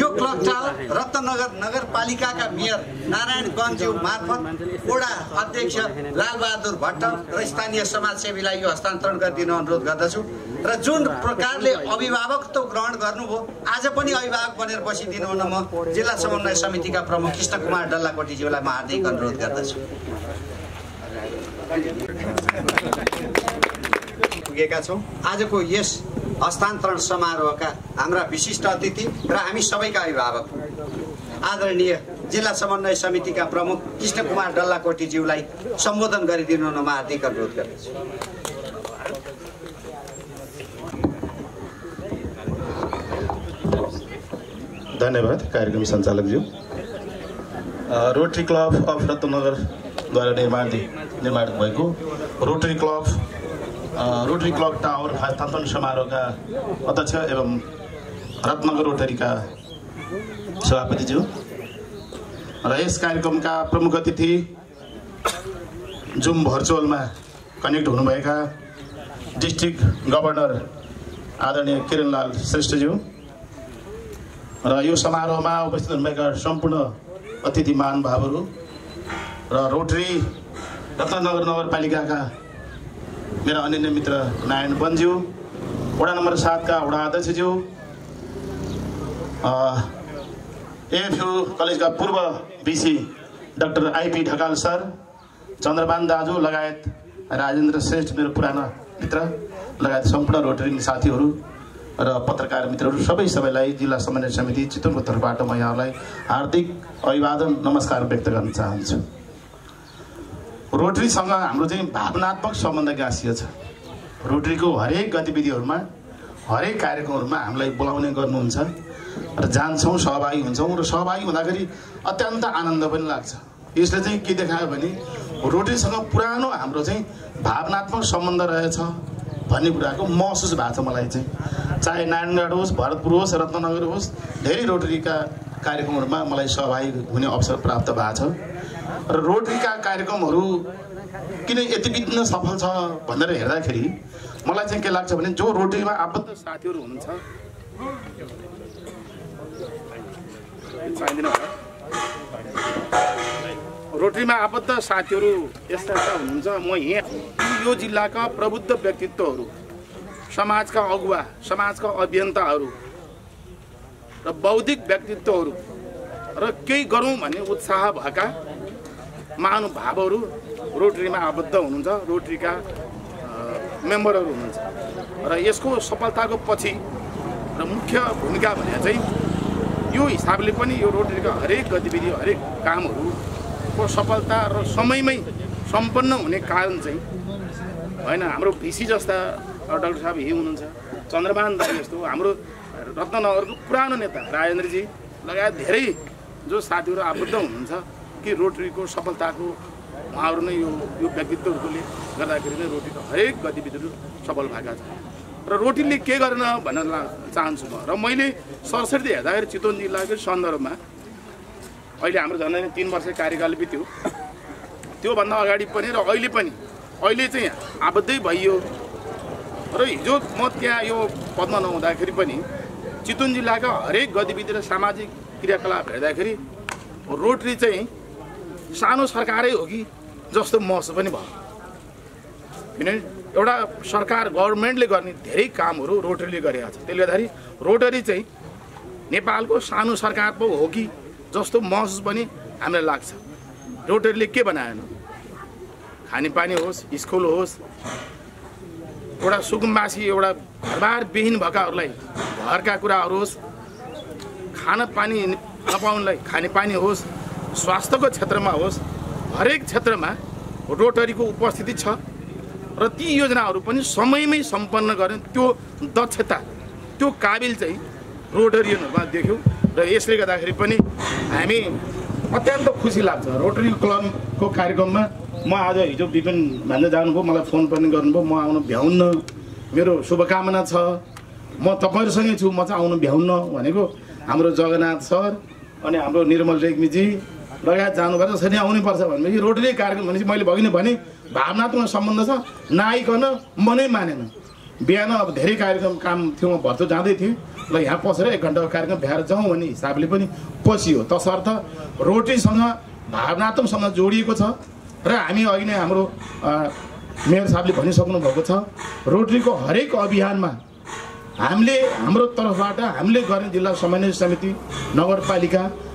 यो क्लक टावर रत्नगर नगरपालिकाका मेयर नारायण गञ्ज्यू मार्फत वडा अध्यक्ष लालबहादुर भट्ट र स्थानीय समाजसेवीलाई यो हस्तान्तरण गरिदिन अनुरोध गर्दछु। र जुन प्रकारले अभिभावकत्व ग्रहण गर्नुभयो आज पनि अभिभावक बनेर बसिदिनु हुन म जिल्ला समन्वय समितिका प्रमुख कृष्ण कुमार डल्लाकोटीज्यूलाई म हार्दिक अनुरोध गर्दछु। पुगेका छौँ। आजको यस हस्तान्तरण समारोहका हाम्रा विशिष्ट अतिथि र हामी सबैका अभिभावक। आदरणीय जिल्ला समन्वय समितिका प्रमुख कृष्ण कुमार डल्लाकोटीज्यूलाई सम्बोधन गरिदिनु म हार्दिक अनुरोध गर्दछु। धन्यवाद कार्यक्रम सञ्चालकज्यू। रोटरी क्लब अफ रत्नगरद्वारा निर्माण निर्माण भएको rotary club rotary club tower हस्तान्तरण समारोहका अध्यक्ष एवं रत्नगर रोटरीका सभापतिज्यू। र यस कार्यक्रमका प्रमुख अतिथि जुम भर्चुअलमा कनेक्ट हुनुभएका डिस्ट्रिक्ट गभर्नर आदरणीय किरणलाल श्रेष्ठज्यू। र यो समारोहमा उपस्थित हुनुभएका सम्पूर्ण अतिथि महानुभावहरू र रोटरी रत्नगर नगरपालिकाका मेरा अनन्य मित्र नारायण वनज्यू वडा नम्बर सातका वडा अध्यक्षज्यू एएफयु कलेजका पूर्व VC doctor IP Dhakal sir Chandraban दाजु लगायत राजेन्द्र श्रेष्ठ मेरो पुराना मित्र लगायत सम्पूर्ण रोटरी साथीहरू र पत्रकार मित्रहरू सबै सबैलाई जिल्ला समन्वय समिति चितवनको तर्फबाट म यहाँलाई हार्दिक अभिवादन नमस्कार व्यक्त गर्न चाहन्छु। रोटरीसँग हाम्रो चाहिँ भावनात्मक सम्बन्ध गाँसिएको छ। रोटरीको हरेक गतिविधिहरूमा हरेक कार्यक्रमहरूमा हामीलाई बोलाउने गर्नुहुन्छ र जान्छौँ सहभागी हुन्छौँ र सहभागी हुँदाखेरि अत्यन्त आनन्द पनि लाग्छ। यसले चाहिँ के देखायो भने रोटरीसँग पुरानो हाम्रो चाहिँ भावनात्मक सम्बन्ध रहेछ भन्ने कुराको महसुस भएको छ मलाई चाहिँ। चाहे नारायणगढ होस् भरतपुर होस् रत्नगर होस् धेरै रोटरीका कार्यक्रमहरूमा मलाई सहभागी हुने अवसर प्राप्त भएको छ। र रोटरीका कार्यक्रमहरू किन यति बिघ्न सफल छ भनेर हेर्दाखेरि मलाई चाहिँ के लाग्छ भने जो रोटरीमा आबद्ध साथीहरू हुनुहुन्छ। रोटरीमा आबद्ध साथीहरू यस्ता यस्ता हुनुहुन्छ म यहाँ यो जिल्लाका प्रबुद्ध व्यक्तित्वहरू समाजका अगुवा समाजका अभियन्ताहरू र बौद्धिक व्यक्तित्वहरू र केही गरौँ भन्ने उत्साह भएका महानुभावहरू रोटरीमा आबद्ध हुनुहुन्छ रोटरीका मेम्बरहरू हुनुहुन्छ। र यसको सफलताको पछि र मुख्य भूमिका भने चाहिँ यो हिसाबले पनि यो रोटरीका हरेक गतिविधि हरेक कामहरूको सफलता र समयमै सम्पन्न हुने कारण चाहिँ होइन हाम्रो भिसी जस्ता डाक्टर साहब यही हुनुहुन्छ चन्द्रमान दाई जस्तो हाम्रो रत्ननगरको पुरानो नेता राजेन्द्रजी लगायत धेरै जो साथीहरू आबद्ध हुनुहुन्छ। कि रोटरीको सफलताको उहाँहरू नै यो यो व्यक्तित्वहरूले गर्दाखेरि नै रोटीको हरेक गतिविधिहरू सफल भएका छन्। र रोटीले के गर्न भन्न चाहन्छु म। र मैले सरस्वती हेर्दाखेरि चितवन जिल्लाको सन्दर्भमा अहिले हाम्रो झन्डै तिन वर्ष कार्यकाल बित्यो। त्योभन्दा अगाडि पनि र अहिले पनि अहिले चाहिँ आबद्धै भइयो। र हिजो म त्यहाँ यो पदमा नहुँदाखेरि पनि चितवन जिल्लाका हरेक गतिविधि र सामाजिक क्रियाकलाप हेर्दाखेरि रोटरी चाहिँ सानो सरकारै हो कि? जस्तो महसुस पनि भयो। किनभने एउटा सरकार गभर्मेन्टले गर्ने धेरै कामहरू रोटरीले गरेका छ त्यसले गर्दाखेरि रोटरी चाहिँ नेपालको सानो सरकार पो हो कि? जस्तो महसुस पनि हामीलाई लाग्छ। रोटरीले के बनाएन? खानेपानी होस् स्कुल होस् एउटा सुकुम्बासी एउटा घरबार विहीन भएकाहरूलाई घरका कुराहरू होस् खाना पानी नपाउनलाई खानेपानी होस् स्वास्थ्यको क्षेत्रमा होस् हरेक क्षेत्रमा रोटरीको उपस्थिति छ र ती योजनाहरू पनि समयमै सम्पन्न गर्ने त्यो दक्षता त्यो काबिल चाहिँ रोटरियनहरूमा देख्यौँ र यसले गर्दाखेरि पनि हामी अत्यन्त खुसी लाग्छ। रोटरी क्लबको कार्यक्रममा म आज हिजो विपिन भान्जा जानुभयो मलाई फोन पनि गर्नुभयो म आउनु भ्याउन्न मेरो शुभकामना छ। म तपाईँहरूसँगै छु म चाहिँ आउनु भ्याउन्न भनेको हाम्रो जगन्नाथ सर अनि हाम्रो निर्मल रेग्मीजी लगायत जानुभएर यसरी आउनुपर्छ भनेपछि रोटरी कार्यक्रम भनेपछि मैले भगिनँ भने भावनात्मक सम्बन्ध छ नआइकन मनै मानेन। बिहान अब धेरै कार्यक्रम काम थियो म भर्तो जाँदै थिएँ। ल यहाँ पसेर एक घन्टाको कार्यक्रम भ्याएर जाउँ भन्ने हिसाबले पनि पसियो तसर्थ रोटीसँग भावनात्मकसँग जोडिएको छ र हामी अघि नै हाम्रो मेयर साहबले भनिसक्नु भएको छ रोटरीको हरेक अभियानमा हामीले हाम्रो तर्फबाट हामीले गर्ने जिल्ला समन्वय समिति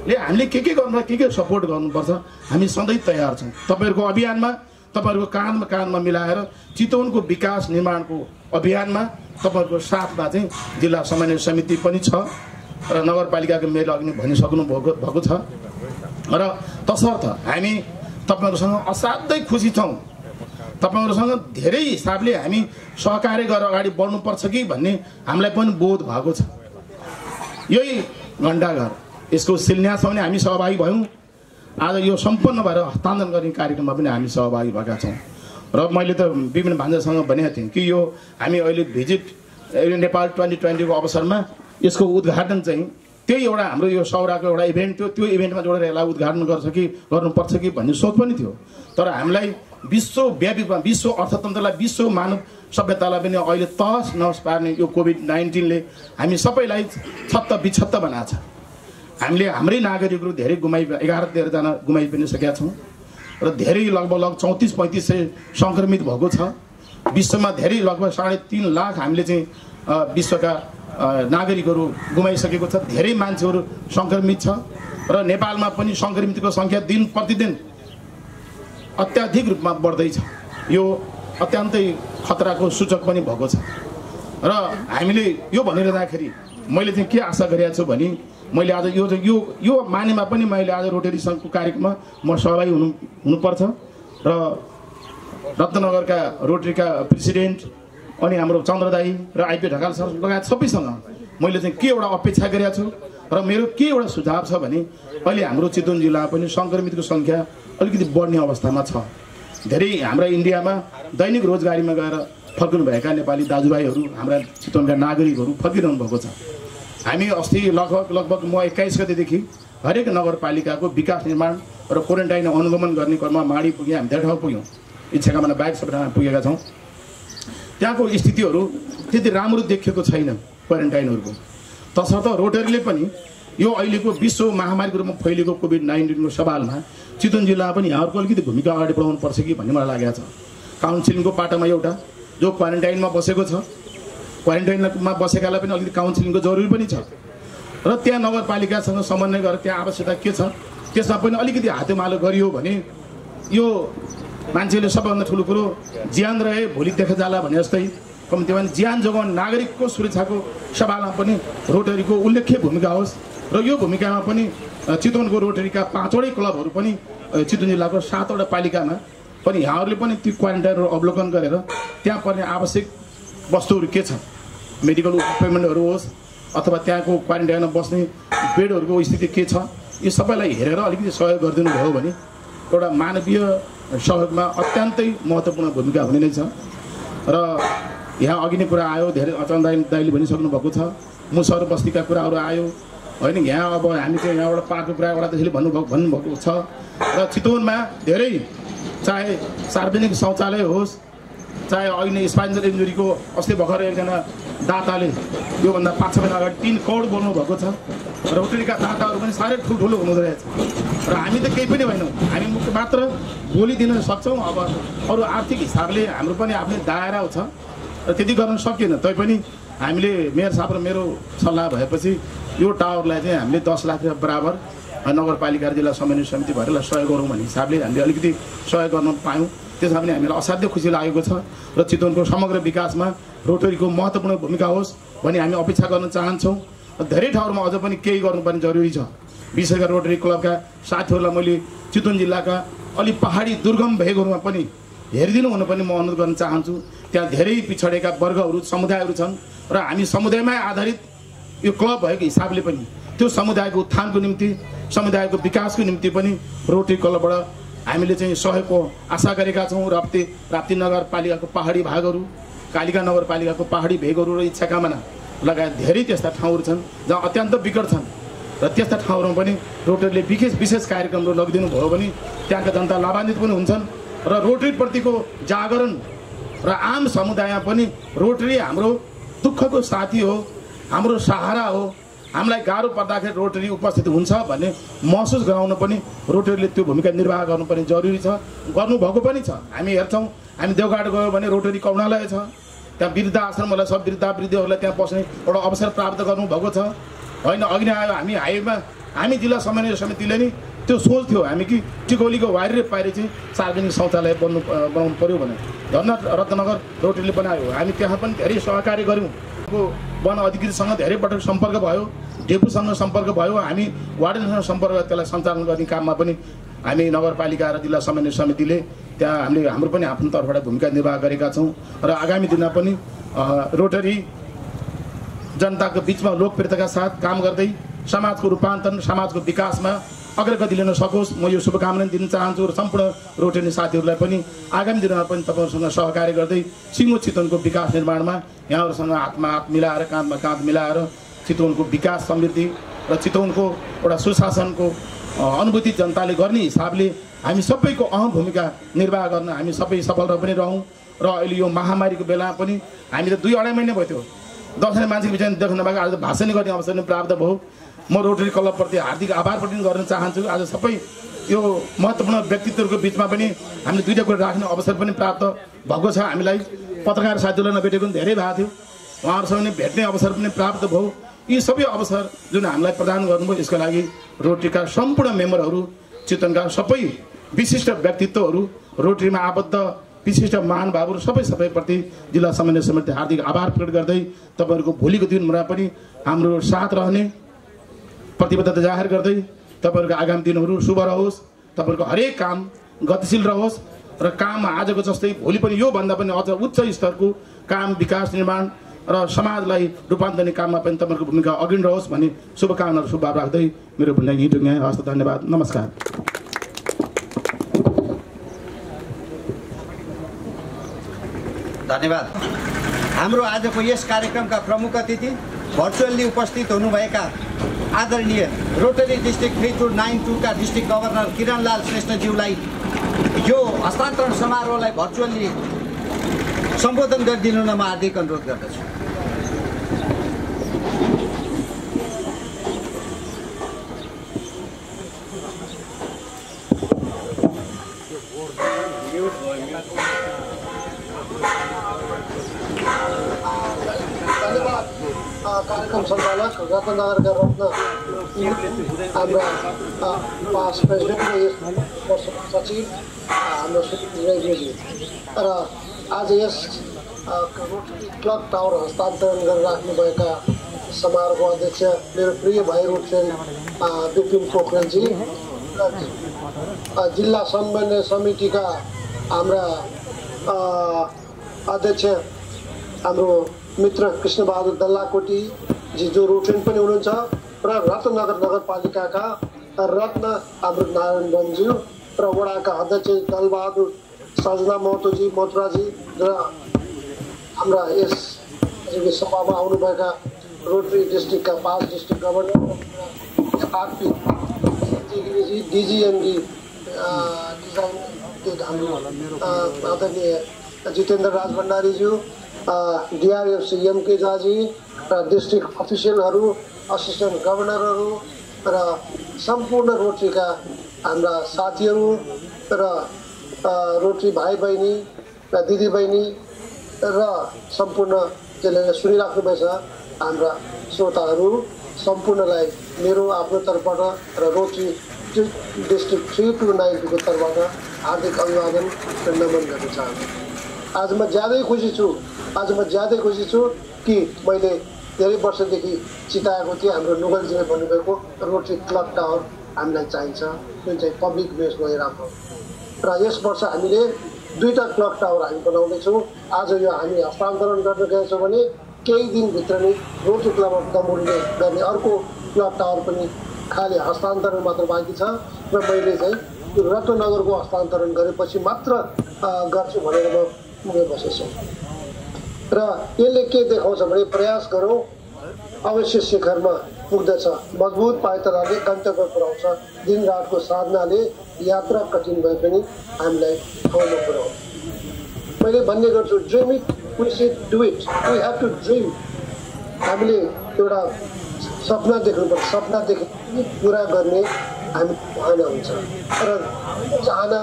नगरपालिकाले हामीले के के गर्नुपर्छ के के सपोर्ट गर्नुपर्छ हामी सधैँ तयार छौँ। तपाईँहरूको अभियानमा तपाईँहरूको काँधमा काँधमा मिलाएर चितवनको विकास निर्माणको अभियानमा तपाईँहरूको साथमा चाहिँ जिल्ला समन्वय समिति पनि छ र नगरपालिकाको मेयर अघि भनिसक्नु भएको भएको छ। र तसर्थ हामी तपाईँहरूसँग असाध्यै खुसी छौँ। तपाईँहरूसँग धेरै हिसाबले हामी सहकार्य गरेर अगाडि बढ्नुपर्छ कि भन्ने हामीलाई पनि बोध भएको छ। यही घन्टाघर यसको शिलान्यासमा पनि हामी सहभागी भयौँ। आज यो सम्पन्न भएर हस्तान्तरण गर्ने कार्यक्रममा पनि हामी सहभागी भएका छौँ। र मैले त विपिन भान्जासँग भनेको थिएँ कि यो हामी अहिले भिजिट नेपाल ट्वेन्टी ट्वेन्टीको अवसरमा यसको उद्घाटन चाहिँ त्यही एउटा हाम्रो यो सौराको एउटा इभेन्ट थियो। त्यो इभेन्टमा जोडेर यसलाई उद्घाटन गर्छ कि गर्नुपर्छ कि भन्ने सोच पनि थियो। तर हामीलाई विश्वव्यापी विश्व अर्थतन्त्रलाई विश्व मानव सभ्यतालाई पनि अहिले तहस नहस पार्ने यो कोभिड नाइन्टिनले हामी सबैलाई छत्त बिछत्त बनाएको छ। हामीले हाम्रै नागरिकहरू धेरै गुमाइ एघार तेह्रजना गुमाइ पनि सकेका छौँ र धेरै लगभग लगभग चौतिस पैँतिस सय सङ्क्रमित भएको छ। विश्वमा धेरै लगभग साढे तिन लाख हामीले चाहिँ विश्वका नागरिकहरू गुमाइसकेको छ। धेरै मान्छेहरू सङ्क्रमित छ र नेपालमा पनि सङ्क्रमितको सङ्ख्या दिन प्रतिदिन अत्याधिक रूपमा बढ्दैछ। यो अत्यन्तै खतराको सूचक पनि भएको छ। र हामीले यो भनिरहँदाखेरि मैले चाहिँ के आशा गरेको छु भने मैले आज यो यो यो मानेमा पनि मैले आज रोटरी सङ्घको कार्यक्रममा म सहभागी हुनु हुनुपर्छ। र रत्नगरका रोटरीका प्रेसिडेन्ट अनि हाम्रो चन्द्रदाई र आइपी ढकाल सर लगायत सबैसँग मैले चाहिँ के एउटा अपेक्षा गरेको छु र मेरो के एउटा सुझाव छ भने अहिले हाम्रो चितवन जिल्लामा पनि सङ्क्रमितको सङ्ख्या अलिकति बढ्ने अवस्थामा छ। धेरै हाम्रा इन्डियामा दैनिक रोजगारीमा गएर फर्किनुभएका नेपाली दाजुभाइहरू हाम्रा चितवनका नागरिकहरू फर्किरहनु भएको छ। हामी अस्ति लगभग लगभग म एक्काइस गतेदेखि हरेक नगरपालिकाको विकास निर्माण र क्वारेन्टाइन अनुगमन गर्ने क्रममा माडी पुग्यौँ हामी धेरै ठाउँ पुग्यौँ। इच्छाकामना बाहेक सबै ठाउँमा पुगेका छौँ। त्यहाँको स्थितिहरू त्यति राम्रो देखिएको छैन क्वारेन्टाइनहरूको। तसर्थ रोटरीले पनि यो अहिलेको विश्व महामारीको रूपमा फैलिएको कोभिड नाइन्टिनको सवालमा चितवन जिल्लामा पनि यहाँहरूको अलिकति भूमिका अगाडि बढाउनु पर्छ कि भन्ने मलाई लागेको छ। काउन्सिलिङको पाटोमा एउटा जो क्वारेन्टाइनमा बसेको छ क्वारेन्टाइनमा बसेकालाई पनि अलिकति काउन्सिलिङको जरुरी पनि छ। र त्यहाँ नगरपालिकासँग समन्वय गरेर त्यहाँ आवश्यकता के छ त्यसमा पनि अलिकति हातेमालो गरियो भने यो मान्छेले सबैभन्दा ठुलो कुरो ज्यान रहे भोलि देखा जाला भने जस्तै कम्ती भने ज्यान जोगाउने नागरिकको सुरक्षाको सवालमा पनि रोटरीको उल्लेख्य भूमिका होस्। र यो भूमिकामा पनि चितवनको रोटरीका पाँचवटै क्लबहरू पनि चितवन जिल्लाको सातवटा पालिकामा पनि यहाँहरूले पनि ती क्वारेन्टाइनहरू अवलोकन गरेर त्यहाँ पर्ने आवश्यक वस्तुहरू के छ मेडिकल इक्विपमेन्टहरू होस् अथवा त्यहाँको क्वारेन्टाइनमा बस्ने बेडहरूको स्थिति के छ यो सबैलाई हेरेर अलिकति सहयोग गरिदिनु भयो भने एउटा मानवीय सहयोगमा अत्यन्तै महत्त्वपूर्ण भूमिका हुने नै छ। र यहाँ अघि नै कुरा आयो धेरै अचन दाइ दाइले भनिसक्नु भएको छ। मुसहर बस्तीका कुराहरू आयो। होइन यहाँ अब हामी चाहिँ यहाँबाट पार्कको कुरा एउटा त्यसले भन्नुभएको भन्नुभएको छ। र चितवनमा धेरै चाहे सार्वजनिक शौचालय होस् चाहे अहिले स्पाइनल इन्जुरीको अस्ति भर्खर एकजना दाताले योभन्दा पाँच छ महिना अगाडि तिन करोड बोल्नु भएको छ। र रोटरीका दाताहरू पनि साह्रै ठुल्ठुलो हुँदो रहेछ र हामी त केही पनि होइनौँ हामी मुख्य मात्र बोलिदिन सक्छौँ। अब अरू आर्थिक हिसाबले हाम्रो पनि आफ्नै दायरा छ। र त्यति गर्न सकिएन। तैपनि हामीले मेयर साहब र मेरो सल्लाह भएपछि यो टावरलाई चाहिँ हामीले दस लाख बराबर नगरपालिका जिल्ला समन्वय समिति भएर यसलाई सहयोग गरौँ भन्ने हिसाबले हामीले अलिकति सहयोग गर्न पायौँ। त्यसमा पनि हामीलाई असाध्य खुसी लागेको छ र चितवनको समग्र विकासमा रोटरीको महत्त्वपूर्ण भूमिका होस् भन्ने हामी अपेक्षा गर्न चाहन्छौँ। र धेरै ठाउँहरूमा अझ पनि केही गर्नुपर्ने जरुरी छ। विशेष गरी रोटरी क्लबका साथीहरूलाई मैले चितवन जिल्लाका अलिक पहाडी दुर्गम भएकोहरूमा पनि हेरिदिनु हुन पनि म अनुरोध गर्न चाहन्छु। त्यहाँ धेरै पिछडेका वर्गहरू समुदायहरू छन् र हामी समुदायमै आधारित यो क्लब भएको हिसाबले पनि त्यो समुदायको उत्थानको निम्ति समुदायको विकासको निम्ति पनि रोटरी क्लबबाट हामीले चाहिँ सहयोगको आशा गरेका छौँ। राप्ती राप्ती नगरपालिकाको पहाडी भागहरू कालिका नगरपालिकाको पहाडी भेगहरू र इच्छा कामना लगायत धेरै त्यस्ता ठाउँहरू छन् जहाँ अत्यन्त विकट छन्। र त्यस्ता ठाउँहरूमा पनि रोटरीले विशेष विशेष कार्यक्रमहरू लगिदिनु भयो भने त्यहाँका जनता लाभान्वित पनि हुन्छन्। र रोटरीप्रतिको जागरण र आम समुदायमा पनि रोटरी हाम्रो दुःखको साथी हो हाम्रो सहारा हो। हामीलाई गाह्रो पर्दाखेरि रोटरी उपस्थित हुन्छ भन्ने महसुस गराउन पनि रोटरीले त्यो भूमिका निर्वाह गर्नुपर्ने जरुरी छ। गर्नुभएको पनि छ। हामी हेर्छौँ हामी देवघाट गयौँ भने रोटरी करुणालय छ। त्यहाँ वृद्ध आश्रमहरूलाई सब वृद्ध वृद्धहरूलाई त्यहाँ बस्ने एउटा अवसर प्राप्त गर्नुभएको छ। होइन अघि नै आयो हामी हाइवेमा हामी जिल्ला समन्वय समितिले नि त्यो सोच थियो हामी कि टिकौलीको वाइरे पाइरे चाहिँ सार्वजनिक शौचालय बन्नु बनाउनु पऱ्यो भने धन्न रत्नगर रोटरीले बनायो। हामी त्यहाँ पनि धेरै सहकार्य गऱ्यौँ। वन अधिकृतसँग धेरै पटक सम्पर्क भयो डेपुसँग सम्पर्क भयो हामी वार्डनसँग सम्पर्क त्यसलाई सञ्चालन गर्ने काममा पनि हामी नगरपालिका र जिल्ला समन्वय समितिले त्यहाँ हामीले हाम्रो पनि आफ्नो तर्फबाट भूमिका निर्वाह गरेका छौँ। र आगामी दिनमा पनि रोटरी जनताको बिचमा लोकप्रियताका साथ काम गर्दै समाजको रूपान्तरण समाजको विकासमा अग्रगति लिन सकोस्। म यो शुभकामना दिन चाहन्छु र सम्पूर्ण रोटेनी साथीहरूलाई पनि। आगामी दिनमा पनि तपाईँहरूसँग सहकार्य गर्दै सिङ्गो चितवनको विकास निर्माणमा यहाँहरूसँग हातमा हात मिलाएर काँधमा काँध मिलाएर चितवनको विकास समृद्धि र चितवनको एउटा सुशासनको अनुभूति जनताले गर्ने हिसाबले हामी सबैको अहम भूमिका निर्वाह गर्न हामी सबै सफल र पनि रहौँ। र अहिले यो महामारीको बेलामा पनि हामी त दुई अढाई महिना भयो त्यो। दसजना मान्छेको बिचमा देख्न भएको आज भाषण गर्ने अवसर पनि प्राप्त भयो। म रोटरी क्लबप्रति हार्दिक आभार पनि गर्न चाहन्छु। आज सबै यो महत्त्वपूर्ण व्यक्तित्वहरूको बिचमा पनि हामीले दुईवटा कुरा राख्ने अवसर पनि प्राप्त भएको छ। हामीलाई पत्रकार साथीहरूलाई नभेटेको पनि धेरै भएको थियो। उहाँहरूसँग पनि भेट्ने अवसर पनि प्राप्त भयो। यी सबै अवसर जुन हामीलाई प्रदान गर्नुभयो यसको लागि रोटरीका सम्पूर्ण मेम्बरहरू चितवनका सबै विशिष्ट व्यक्तित्वहरू रोटरीमा आबद्ध विशिष्ट महानुभावहरू सबै सबैप्रति जिल्ला समन्वय समिति हार्दिक आभार प्रकट गर्दै तपाईँहरूको भोलिको दिनमा पनि हाम्रो साथ रहने प्रतिबद्धता जाहेर गर्दै तपाईँहरूको आगामी दिनहरू शुभ रहोस् तपाईँहरूको हरेक काम गतिशील रहोस् र काम आजको जस्तै भोलि पनि योभन्दा पनि अझ उच्च स्तरको काम विकास निर्माण र समाजलाई रूपान्तरण काममा पनि तपाईँहरूको भूमिका अघि रहोस् भन्ने शुभकामना र शुभभाव राख्दै मेरो यहीँ टुङ्ग्याएँ हस्त धन्यवाद। नमस्कार। धन्यवाद। हाम्रो आजको यस कार्यक्रमका प्रमुख अतिथि भर्चुअल्ली उपस्थित हुनुभएका आदरणीय rotary district three two nine टूका district governor Kiranlal श्रेष्ठज्यूलाई यो हस्तान्तरण समारोहलाई भर्चुअल्ली सम्बोधन गरिदिनु न म हार्दिक अनुरोध गर्दछु। कार्यक्रम सञ्चालक रत्नगरका रत्न हाम्रा पास प्रेसिडेन्ट यस सचिव हाम्रो रेग्युजी र आज यस क्लब टावर हस्तान्तरण गरेर राख्नुभएका समारोहको अध्यक्ष मेरो प्रिय भाइ रोटरी विपिन पोखरेलजी जिल्ला समन्वय समितिका हाम्रा अध्यक्ष हाम्रो मित्र कृष्णबहादुर दल्लाकोटीजी जो रोटेन पनि हुनुहुन्छ र रत्नगर नगरपालिकाका रत्न हाम्रो नारायण बन्ज्यू र वडाका अध्यक्ष दलबहादुर सजना महतोजी मथुराजी र हाम्रा यस सभामा आउनुभएका रोटरी डिस्ट्रिक्टका पाँच डिस्ट्रिक्ट गभर्नर डिजिएमडी डिजाइन हाम्रो आदरणीय जितेन्द्र राज भण्डारीज्यू डिआरएफ एमके जाजी र डिस्ट्रिक्ट अफिसियलहरू असिस्टेन्ट गभर्नरहरू र सम्पूर्ण रोटरीका हाम्रा साथीहरू र रोटरी भाइ बहिनी र दिदीबहिनी र सम्पूर्ण जसले सुनिराख्नुभएछ हाम्रा श्रोताहरू सम्पूर्णलाई मेरो आफ्नो तर्फबाट र डिस्ट्रिक्ट थ्री टू नाइन तर्फबाट हार्दिक अभिवादन र नमन गर्न चाहन्छु। आज म ज्यादै खुसी छु आज म ज्यादै खुसी छु कि मैले धेरै वर्षदेखि चिताएको थिएँ हाम्रो नुगलजीले भन्नुभएको रोटरी क्लब टावर हामीलाई चाहिन्छ जुन चाहिँ पब्लिक बेस राम्रो र यस वर्ष हामीले दुईवटा क्लक टावर हामी बनाउँदैछौँ आज यो हामी हस्तान्तरण गर्न गएछौँ भने केही दिनभित्र नै रोटरी क्लब अफ दमोरीले गर्ने अर्को क्लक टावर पनि खालि हस्तान्तरण मात्र बाँकी छ र मैले चाहिँ रत्नगरको हस्तान्तरण गरेपछि मात्र गर्छु भनेर म बसेछु। र यसले के देखाउँछ भने प्रयास गरौँ अवश्य शिखरमा पुग्दछ। मजबुत पाइतराले गन्तव्य पुऱ्याउँछ। दिनरातको साधनाले यात्रा कठिन भए पनि हामीलाई ठाउँमा पुऱ्याउँछ। मैले भन्ने गर्छु dream it we seed do it we have to dream हामीले एउटा सपना देख्नुपर्छ। सपना देखे पुरा गर्ने हामी चाहना हुन्छ। र चाहना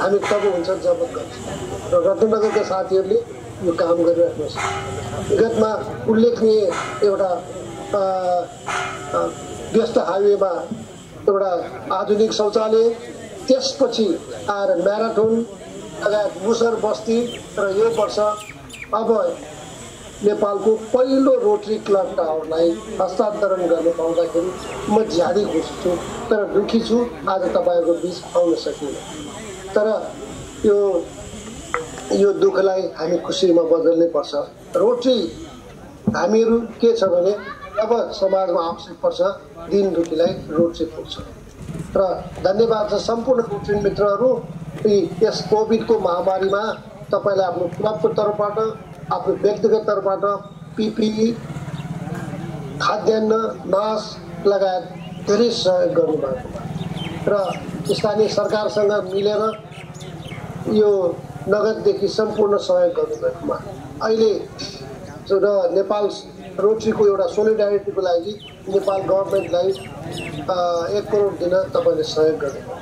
हामी तब हुन्छ जब गर्छ। र रत्नगरका साथीहरूले यो काम गरिराख्नुहोस्। विगतमा उल्लेखनीय एउटा व्यस्त हाइवेमा एउटा आधुनिक शौचालय त्यसपछि आएर म्याराथोन लगायत मुसर बस्ती र यो वर्ष अब नेपालको पहिलो रोटरी क्लब टावरलाई हस्तान्तरण गर्न पाउँदाखेरि म ज्यादै खुसी छु तर दुःखी छु आज तपाईँहरूको बिच आउन सकिनँ। तर यो यो दुःखलाई हामी खुसीमा बदल्नै पर्छ। रोटरी हामीहरू के छ भने अब समाजमा आवश्यक पर्छ दिन दुःखीलाई रोटरी पुग्छ र धन्यवाद छ सम्पूर्ण रोटरी मित्रहरू यस कोभिडको महामारीमा तपाईँलाई आफ्नो क्लबको तर्फबाट आफ्नो व्यक्तिगत तर्फबाट पिपिई खाद्यान्न मास्क लगायत धेरै सहयोग गर्नुभएको र स्थानीय सरकारसँग मिलेर यो नगददेखि सम्पूर्ण सहयोग गर्नुभएकोमा अहिले र नेपाल रोटरीको एउटा सोलिडारिटीको लागि नेपाल गभर्मेन्टलाई एक करोड दिन तपाईँले सहयोग गर्नुभयो।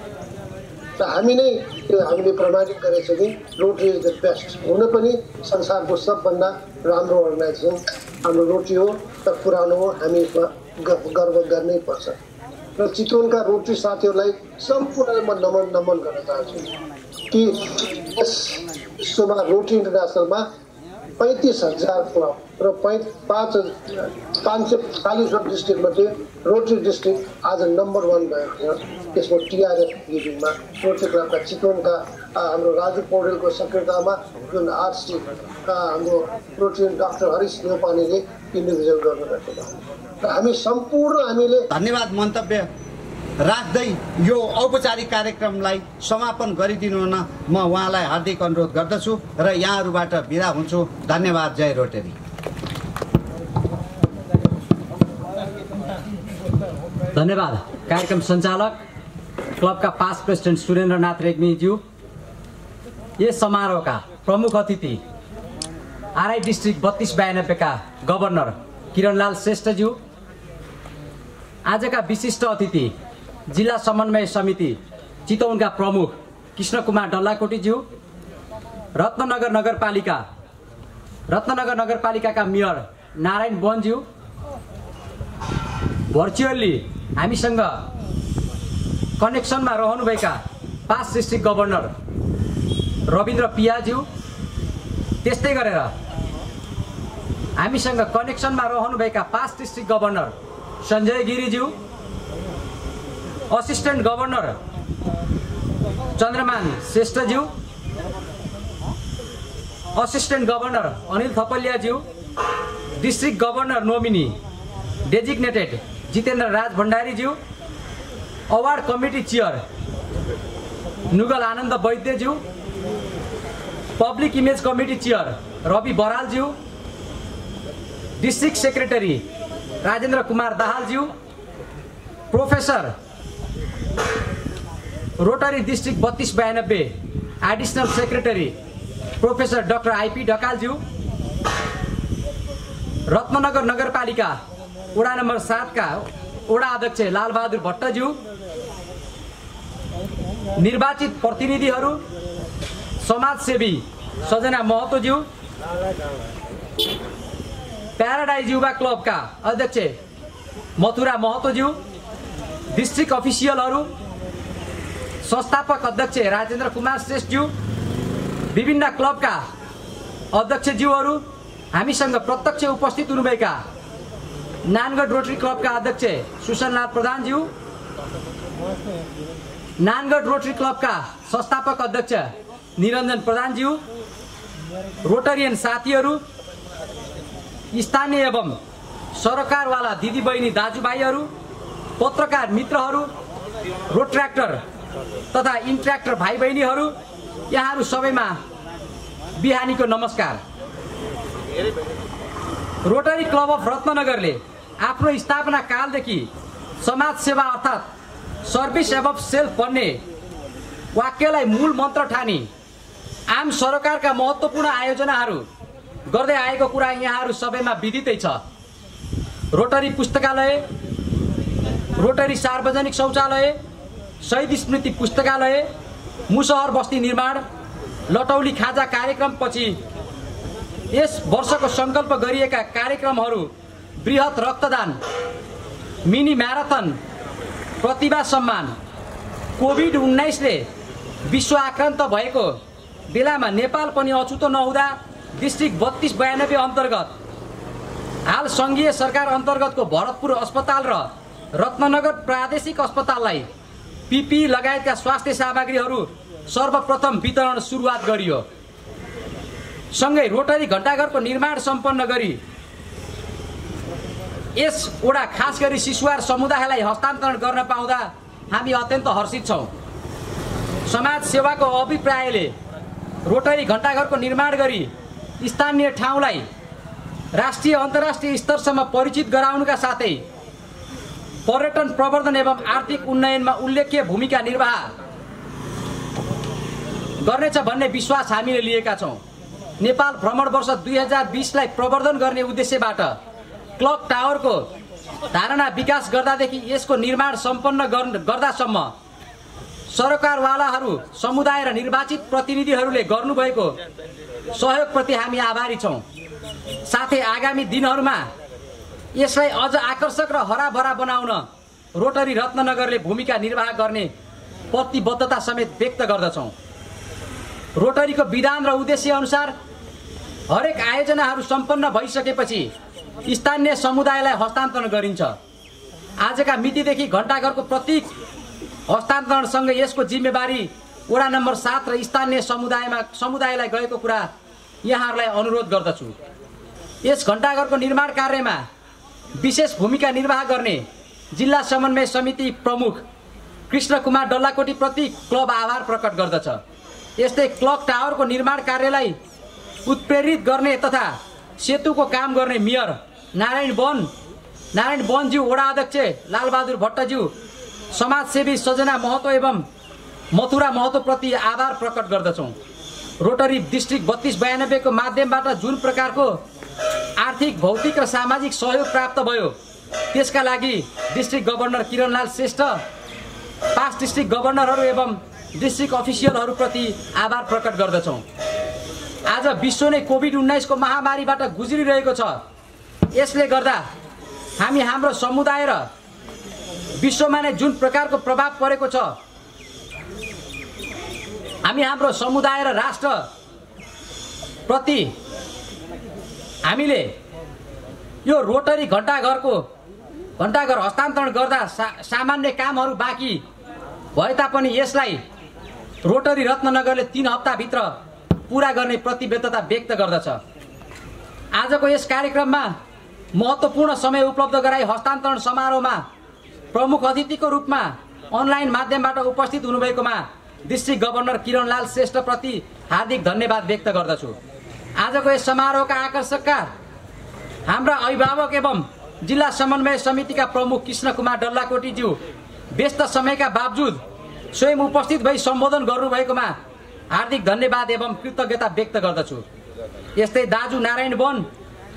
र हामी नै हामीले प्रमाणित गरेको छौँ कि रोटरी इज द बेस्ट। हुन पनि संसारको सबभन्दा राम्रो अर्गनाइजेसन हाम्रो रोटरी हो र पुरानो हो हामी यसमा गर्व गर्नै पर्छ। र चितवनका रोटरी साथीहरूलाई सम्पूर्णलाई म नमन नमन गर्न चाहन्छु। कि यस विश्वमा रोटरी इन्टरनेसनलमा पैँतिस हजार क्लब र पै पाँच पाँच सय चालिसवटा डिस्ट्रिक्टमध्ये रोटरी डिस्ट्रिक्ट आज नम्बर वान भएको छ त्यसमा टिआरएफ गिभिङमा रोटरी क्लबका चितवनका हाम्रो राजु पौडेलको सक्रियतामा जुन आरसी हाम्रो रोटरी डाक्टर हरिश नेपानीले इन्डिभिजुअल गर्नुभएको छ। र हामी सम्पूर्ण हामीले धन्यवाद मन्तव्य। राख्दै यो औपचारिक कार्यक्रमलाई समापन गरिदिनु हुन म उहाँलाई हार्दिक अनुरोध गर्दछु र यहाँहरूबाट बिदा हुन्छु। धन्यवाद। जय रोटेरी। धन्यवाद। कार्यक्रम सञ्चालक क्लबका पास्ट प्रेसिडेन्ट सुरेन्द्रनाथ रेग्मीज्यू यस समारोहका प्रमुख अतिथि आरआई डिस्ट्रिक्ट बत्तिस बयानब्बेका गभर्नर किरणलाल श्रेष्ठज्यू आजका विशिष्ट अतिथि जिल्ला समन्वय समिति चितवनका प्रमुख कृष्णकुमार डल्लाकोटीज्यू रत्ननगर नगरपालिका रत्ननगर नगरपालिकाका मेयर नारायण वनज्यू भर्चुअल्ली हामीसँग कनेक्सनमा रहनुभएका पाँच डिस्ट्रिक्ट गभर्नर रविन्द्र पियाज्यू त्यस्तै गरेर हामीसँग कनेक्सनमा रहनुभएका पाँच डिस्ट्रिक्ट गभर्नर सञ्जय गिरिज्यू असिस्टेन्ट गभर्नर चन्द्रमान श्रेष्ठज्यू assistant governor Anil थपलियाज्यू district governor nominee designated Jitendra Raj भण्डारीज्यू award committee chair नुगल Anand वैद्यज्यू public image committee chair Ravi बरालज्यू district secretary Rajendra Kumar दाहालज्यू प्रोफेसर रोटरी डिस्ट्रिक्ट बत्तिस बयानब्बे additional secretary professor doctor IP ढकालज्यू Ratnanagar नगरपालिका वडा नम्बर सातका वडा अध्यक्ष लालबहादुर भट्टज्यू निर्वाचित प्रतिनिधिहरू समाजसेवी सजना महतोज्यू प्याराडाइज युवा क्लबका अध्यक्ष मथुरा महतोज्यू डिस्ट्रिक्ट अफिसियलहरू संस्थापक अध्यक्ष राजेन्द्र कुमार श्रेष्ठज्यू विभिन्न क्लबका अध्यक्षज्यूहरू हामीसँग प्रत्यक्ष उपस्थित हुनुभएका नानगढ रोटरी क्लबका अध्यक्ष सुशनलाल प्रधानज्यू नानगढ रोटरी क्लबका संस्थापक अध्यक्ष निरञ्जन प्रधानज्यू रोटरियन साथीहरू स्थानीय एवं सरकारवाला दिदीबहिनी दाजुभाइहरू पत्रकार मित्रहरू रोट्र्याक्टर तथा इन्ट्र्याक्टर भाइ बहिनीहरू यहाँहरू सबैमा बिहानीको नमस्कार। रोटरी क्लब अफ रत्नगरले आफ्नो स्थापना कालदेखि समाज सेवा अर्थात् सर्भिस एबभ सेल्फ भन्ने वाक्यलाई मूल मन्त्र ठानी आम सरकारका महत्त्वपूर्ण आयोजनाहरू गर्दै आएको कुरा यहाँहरू सबैमा विदितै छ। रोटरी पुस्तकालय रोटरी सार्वजनिक शौचालय शहीद स्मृति पुस्तकालय मुसहर बस्ती निर्माण लटौली खाजा कार्यक्रमपछि यस वर्षको सङ्कल्प गरिएका कार्यक्रमहरू वृहत रक्तदान मिनी म्याराथन प्रतिभा सम्मान कोभिड उन्नाइसले विश्व आक्रान्त भएको बेलामा नेपाल पनि अछुतो नहुँदा डिस्ट्रिक्ट बत्तिस बयानब्बे अन्तर्गत हाल सङ्घीय सरकार अन्तर्गतको भरतपुर अस्पताल र रत्नगर प्रादेशिक अस्पताललाई पिपी लगायतका स्वास्थ्य सामग्रीहरू सर्वप्रथम वितरण सुरुवात गरियो। सँगै रोटरी घण्टाघरको निर्माण सम्पन्न गरी यस वडा खास गरी शिशुवार समुदायलाई हस्तान्तरण गर्न पाउँदा हामी अत्यन्त हर्षित छौँ। समाज सेवाको अभिप्रायले रोटरी घण्टाघरको निर्माण गरी स्थानीय ठाउँलाई राष्ट्रिय अन्तर्राष्ट्रिय स्तरसम्म परिचित गराउनुका साथै पर्यटन प्रवर्धन एवं आर्थिक उन्नयनमा उल्लेख्य भूमिका निर्वाह गर्नेछ भन्ने विश्वास हामीले लिएका छौँ। नेपाल भ्रमण वर्ष दुई हजार बिसलाई प्रवर्धन गर्ने उद्देश्यबाट क्लक टावरको धारणा विकास गर्दादेखि यसको निर्माण सम्पन्न गर्दासम्म सरकारवालाहरू समुदाय र निर्वाचित प्रतिनिधिहरूले गर्नुभएको सहयोगप्रति हामी आभारी छौँ। साथै आगामी दिनहरूमा यसलाई अझ आकर्षक र हराभरा बनाउन रोटरी रत्नगरले भूमिका निर्वाह गर्ने प्रतिबद्धता समेत व्यक्त गर्दछौँ। रोटरीको विधान र उद्देश्य अनुसार हरेक आयोजनाहरू सम्पन्न भइसकेपछि स्थानीय समुदायलाई हस्तान्तरण गरिन्छ। आजका मितिदेखि घण्टाघरको प्रतीक हस्तान्तरणसँगै यसको जिम्मेवारी वडा नम्बर सात र स्थानीय समुदायमा समुदायलाई गएको कुरा यहाँहरूलाई अनुरोध गर्दछु। यस घण्टाघरको निर्माण कार्यमा विशेष भूमिका निर्वाह गर्ने जिल्ला समन्वय समिति प्रमुख कृष्ण कुमार डल्लाकोटीप्रति क्लब आभार प्रकट गर्दछ। यस्तै क्लक टावरको निर्माण कार्यलाई उत्प्रेरित गर्ने तथा सेतुको काम गर्ने मेयर नारायण वन नारायण वनज्यू वडा अध्यक्ष लालबहादुर भट्टज्यू समाजसेवी सजना महतो एवं मथुरा महतोप्रति आभार प्रकट गर्दछौँ। रोटरी डिस्ट्रिक्ट बत्तिस बयानब्बेको माध्यमबाट जुन प्रकारको आर्थिक भौतिक र सामाजिक सहयोग प्राप्त भयो त्यसका लागि डिस्ट्रिक्ट गभर्नर किरणलाल श्रेष्ठ पाँच डिस्ट्रिक्ट गभर्नरहरू एवं डिस्ट्रिक्ट अफिसियलहरूप्रति आभार प्रकट गर्दछौँ। आज विश्व नै कोभिड उन्नाइसको महामारीबाट गुज्रिरहेको छ। यसले गर्दा हामी हाम्रो समुदाय र विश्वमा नै जुन प्रकारको प्रभाव परेको छ हामी हाम्रो समुदाय र राष्ट्र प्रति हामीले यो रोटरी घन्टाघरको घन्टाघर हस्तान्तरण गर्दा सा सामान्य कामहरू बाँकी भए तापनि यसलाई रोटरी रत्नगरले तिन हप्ताभित्र पुरा गर्ने प्रतिबद्धता व्यक्त गर्दछ। आजको यस कार्यक्रममा महत्त्वपूर्ण समय उपलब्ध गराई हस्तान्तरण समारोहमा प्रमुख अतिथिको रूपमा अनलाइन माध्यमबाट उपस्थित हुनुभएकोमा डिस्ट्रिक्ट गभर्नर किरणलाल श्रेष्ठप्रति हार्दिक धन्यवाद व्यक्त गर्दछु। आजको यस समारोहका आकर्षकका हाम्रा अभिभावक एवं जिल्ला समन्वय समितिका प्रमुख कृष्ण कुमार डल्लाकोटीज्यू व्यस्त समयका बावजुद स्वयं उपस्थित भई सम्बोधन गर्नुभएकोमा हार्दिक धन्यवाद एवं कृतज्ञता व्यक्त गर्दछु। यस्तै दाजु नारायण वन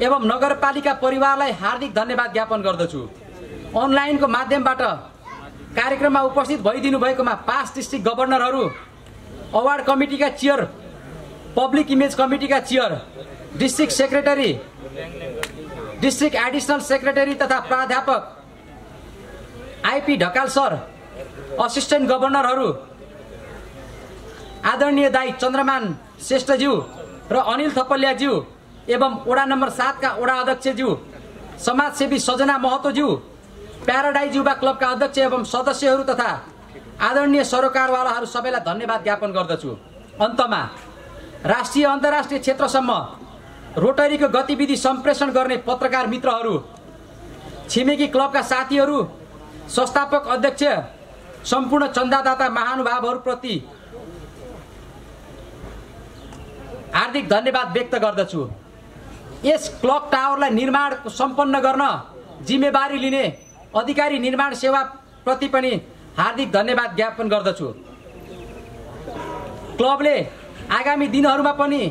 एवं नगरपालिका परिवारलाई हार्दिक धन्यवाद ज्ञापन गर्दछु। अनलाइनको माध्यमबाट कार्यक्रममा उपस्थित भइदिनु भएकोमा पाँच डिस्ट्रिक्ट गभर्नरहरू अवार्ड कमिटीका chair public image कमिटीका chair district secretary district additional secretary तथा प्राध्यापक आइपी ढकाल सर असिस्टेन्ट गभर्नरहरू आदरणीय दाई चन्द्रमान श्रेष्ठज्यू र अनिल थपलियाज्यू एवं वडा नम्बर सातका वडा अध्यक्षज्यू समाजसेवी सजना महतोज्यू प्याराडाइज युवा क्लबका अध्यक्ष एवं सदस्यहरू तथा आदरणीय सरोकारवालाहरू सबैलाई धन्यवाद ज्ञापन गर्दछु। अन्तमा राष्ट्रिय अन्तर्राष्ट्रिय क्षेत्रसम्म रोटरीको गतिविधि सम्प्रेषण गर्ने पत्रकार मित्रहरू छिमेकी क्लबका साथीहरू संस्थापक अध्यक्ष सम्पूर्ण चन्दादाता महानुभावहरूप्रति हार्दिक धन्यवाद व्यक्त गर्दछु। यस क्लक टावरलाई निर्माण सम्पन्न गर्न जिम्मेवारी लिने अधिकारी निर्माण सेवाप्रति पनि हार्दिक धन्यवाद ज्ञापन गर्दछु। क्लबले आगामी दिनहरूमा पनि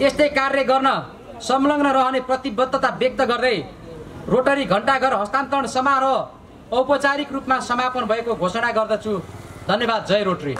यस्तै कार्य गर्न संलग्न रहने प्रतिबद्धता व्यक्त गर्दै रोटरी घण्टाघर हस्तान्तरण समारोह औपचारिक रूपमा समापन भएको घोषणा गर्दछु। धन्यवाद जय रोटरी।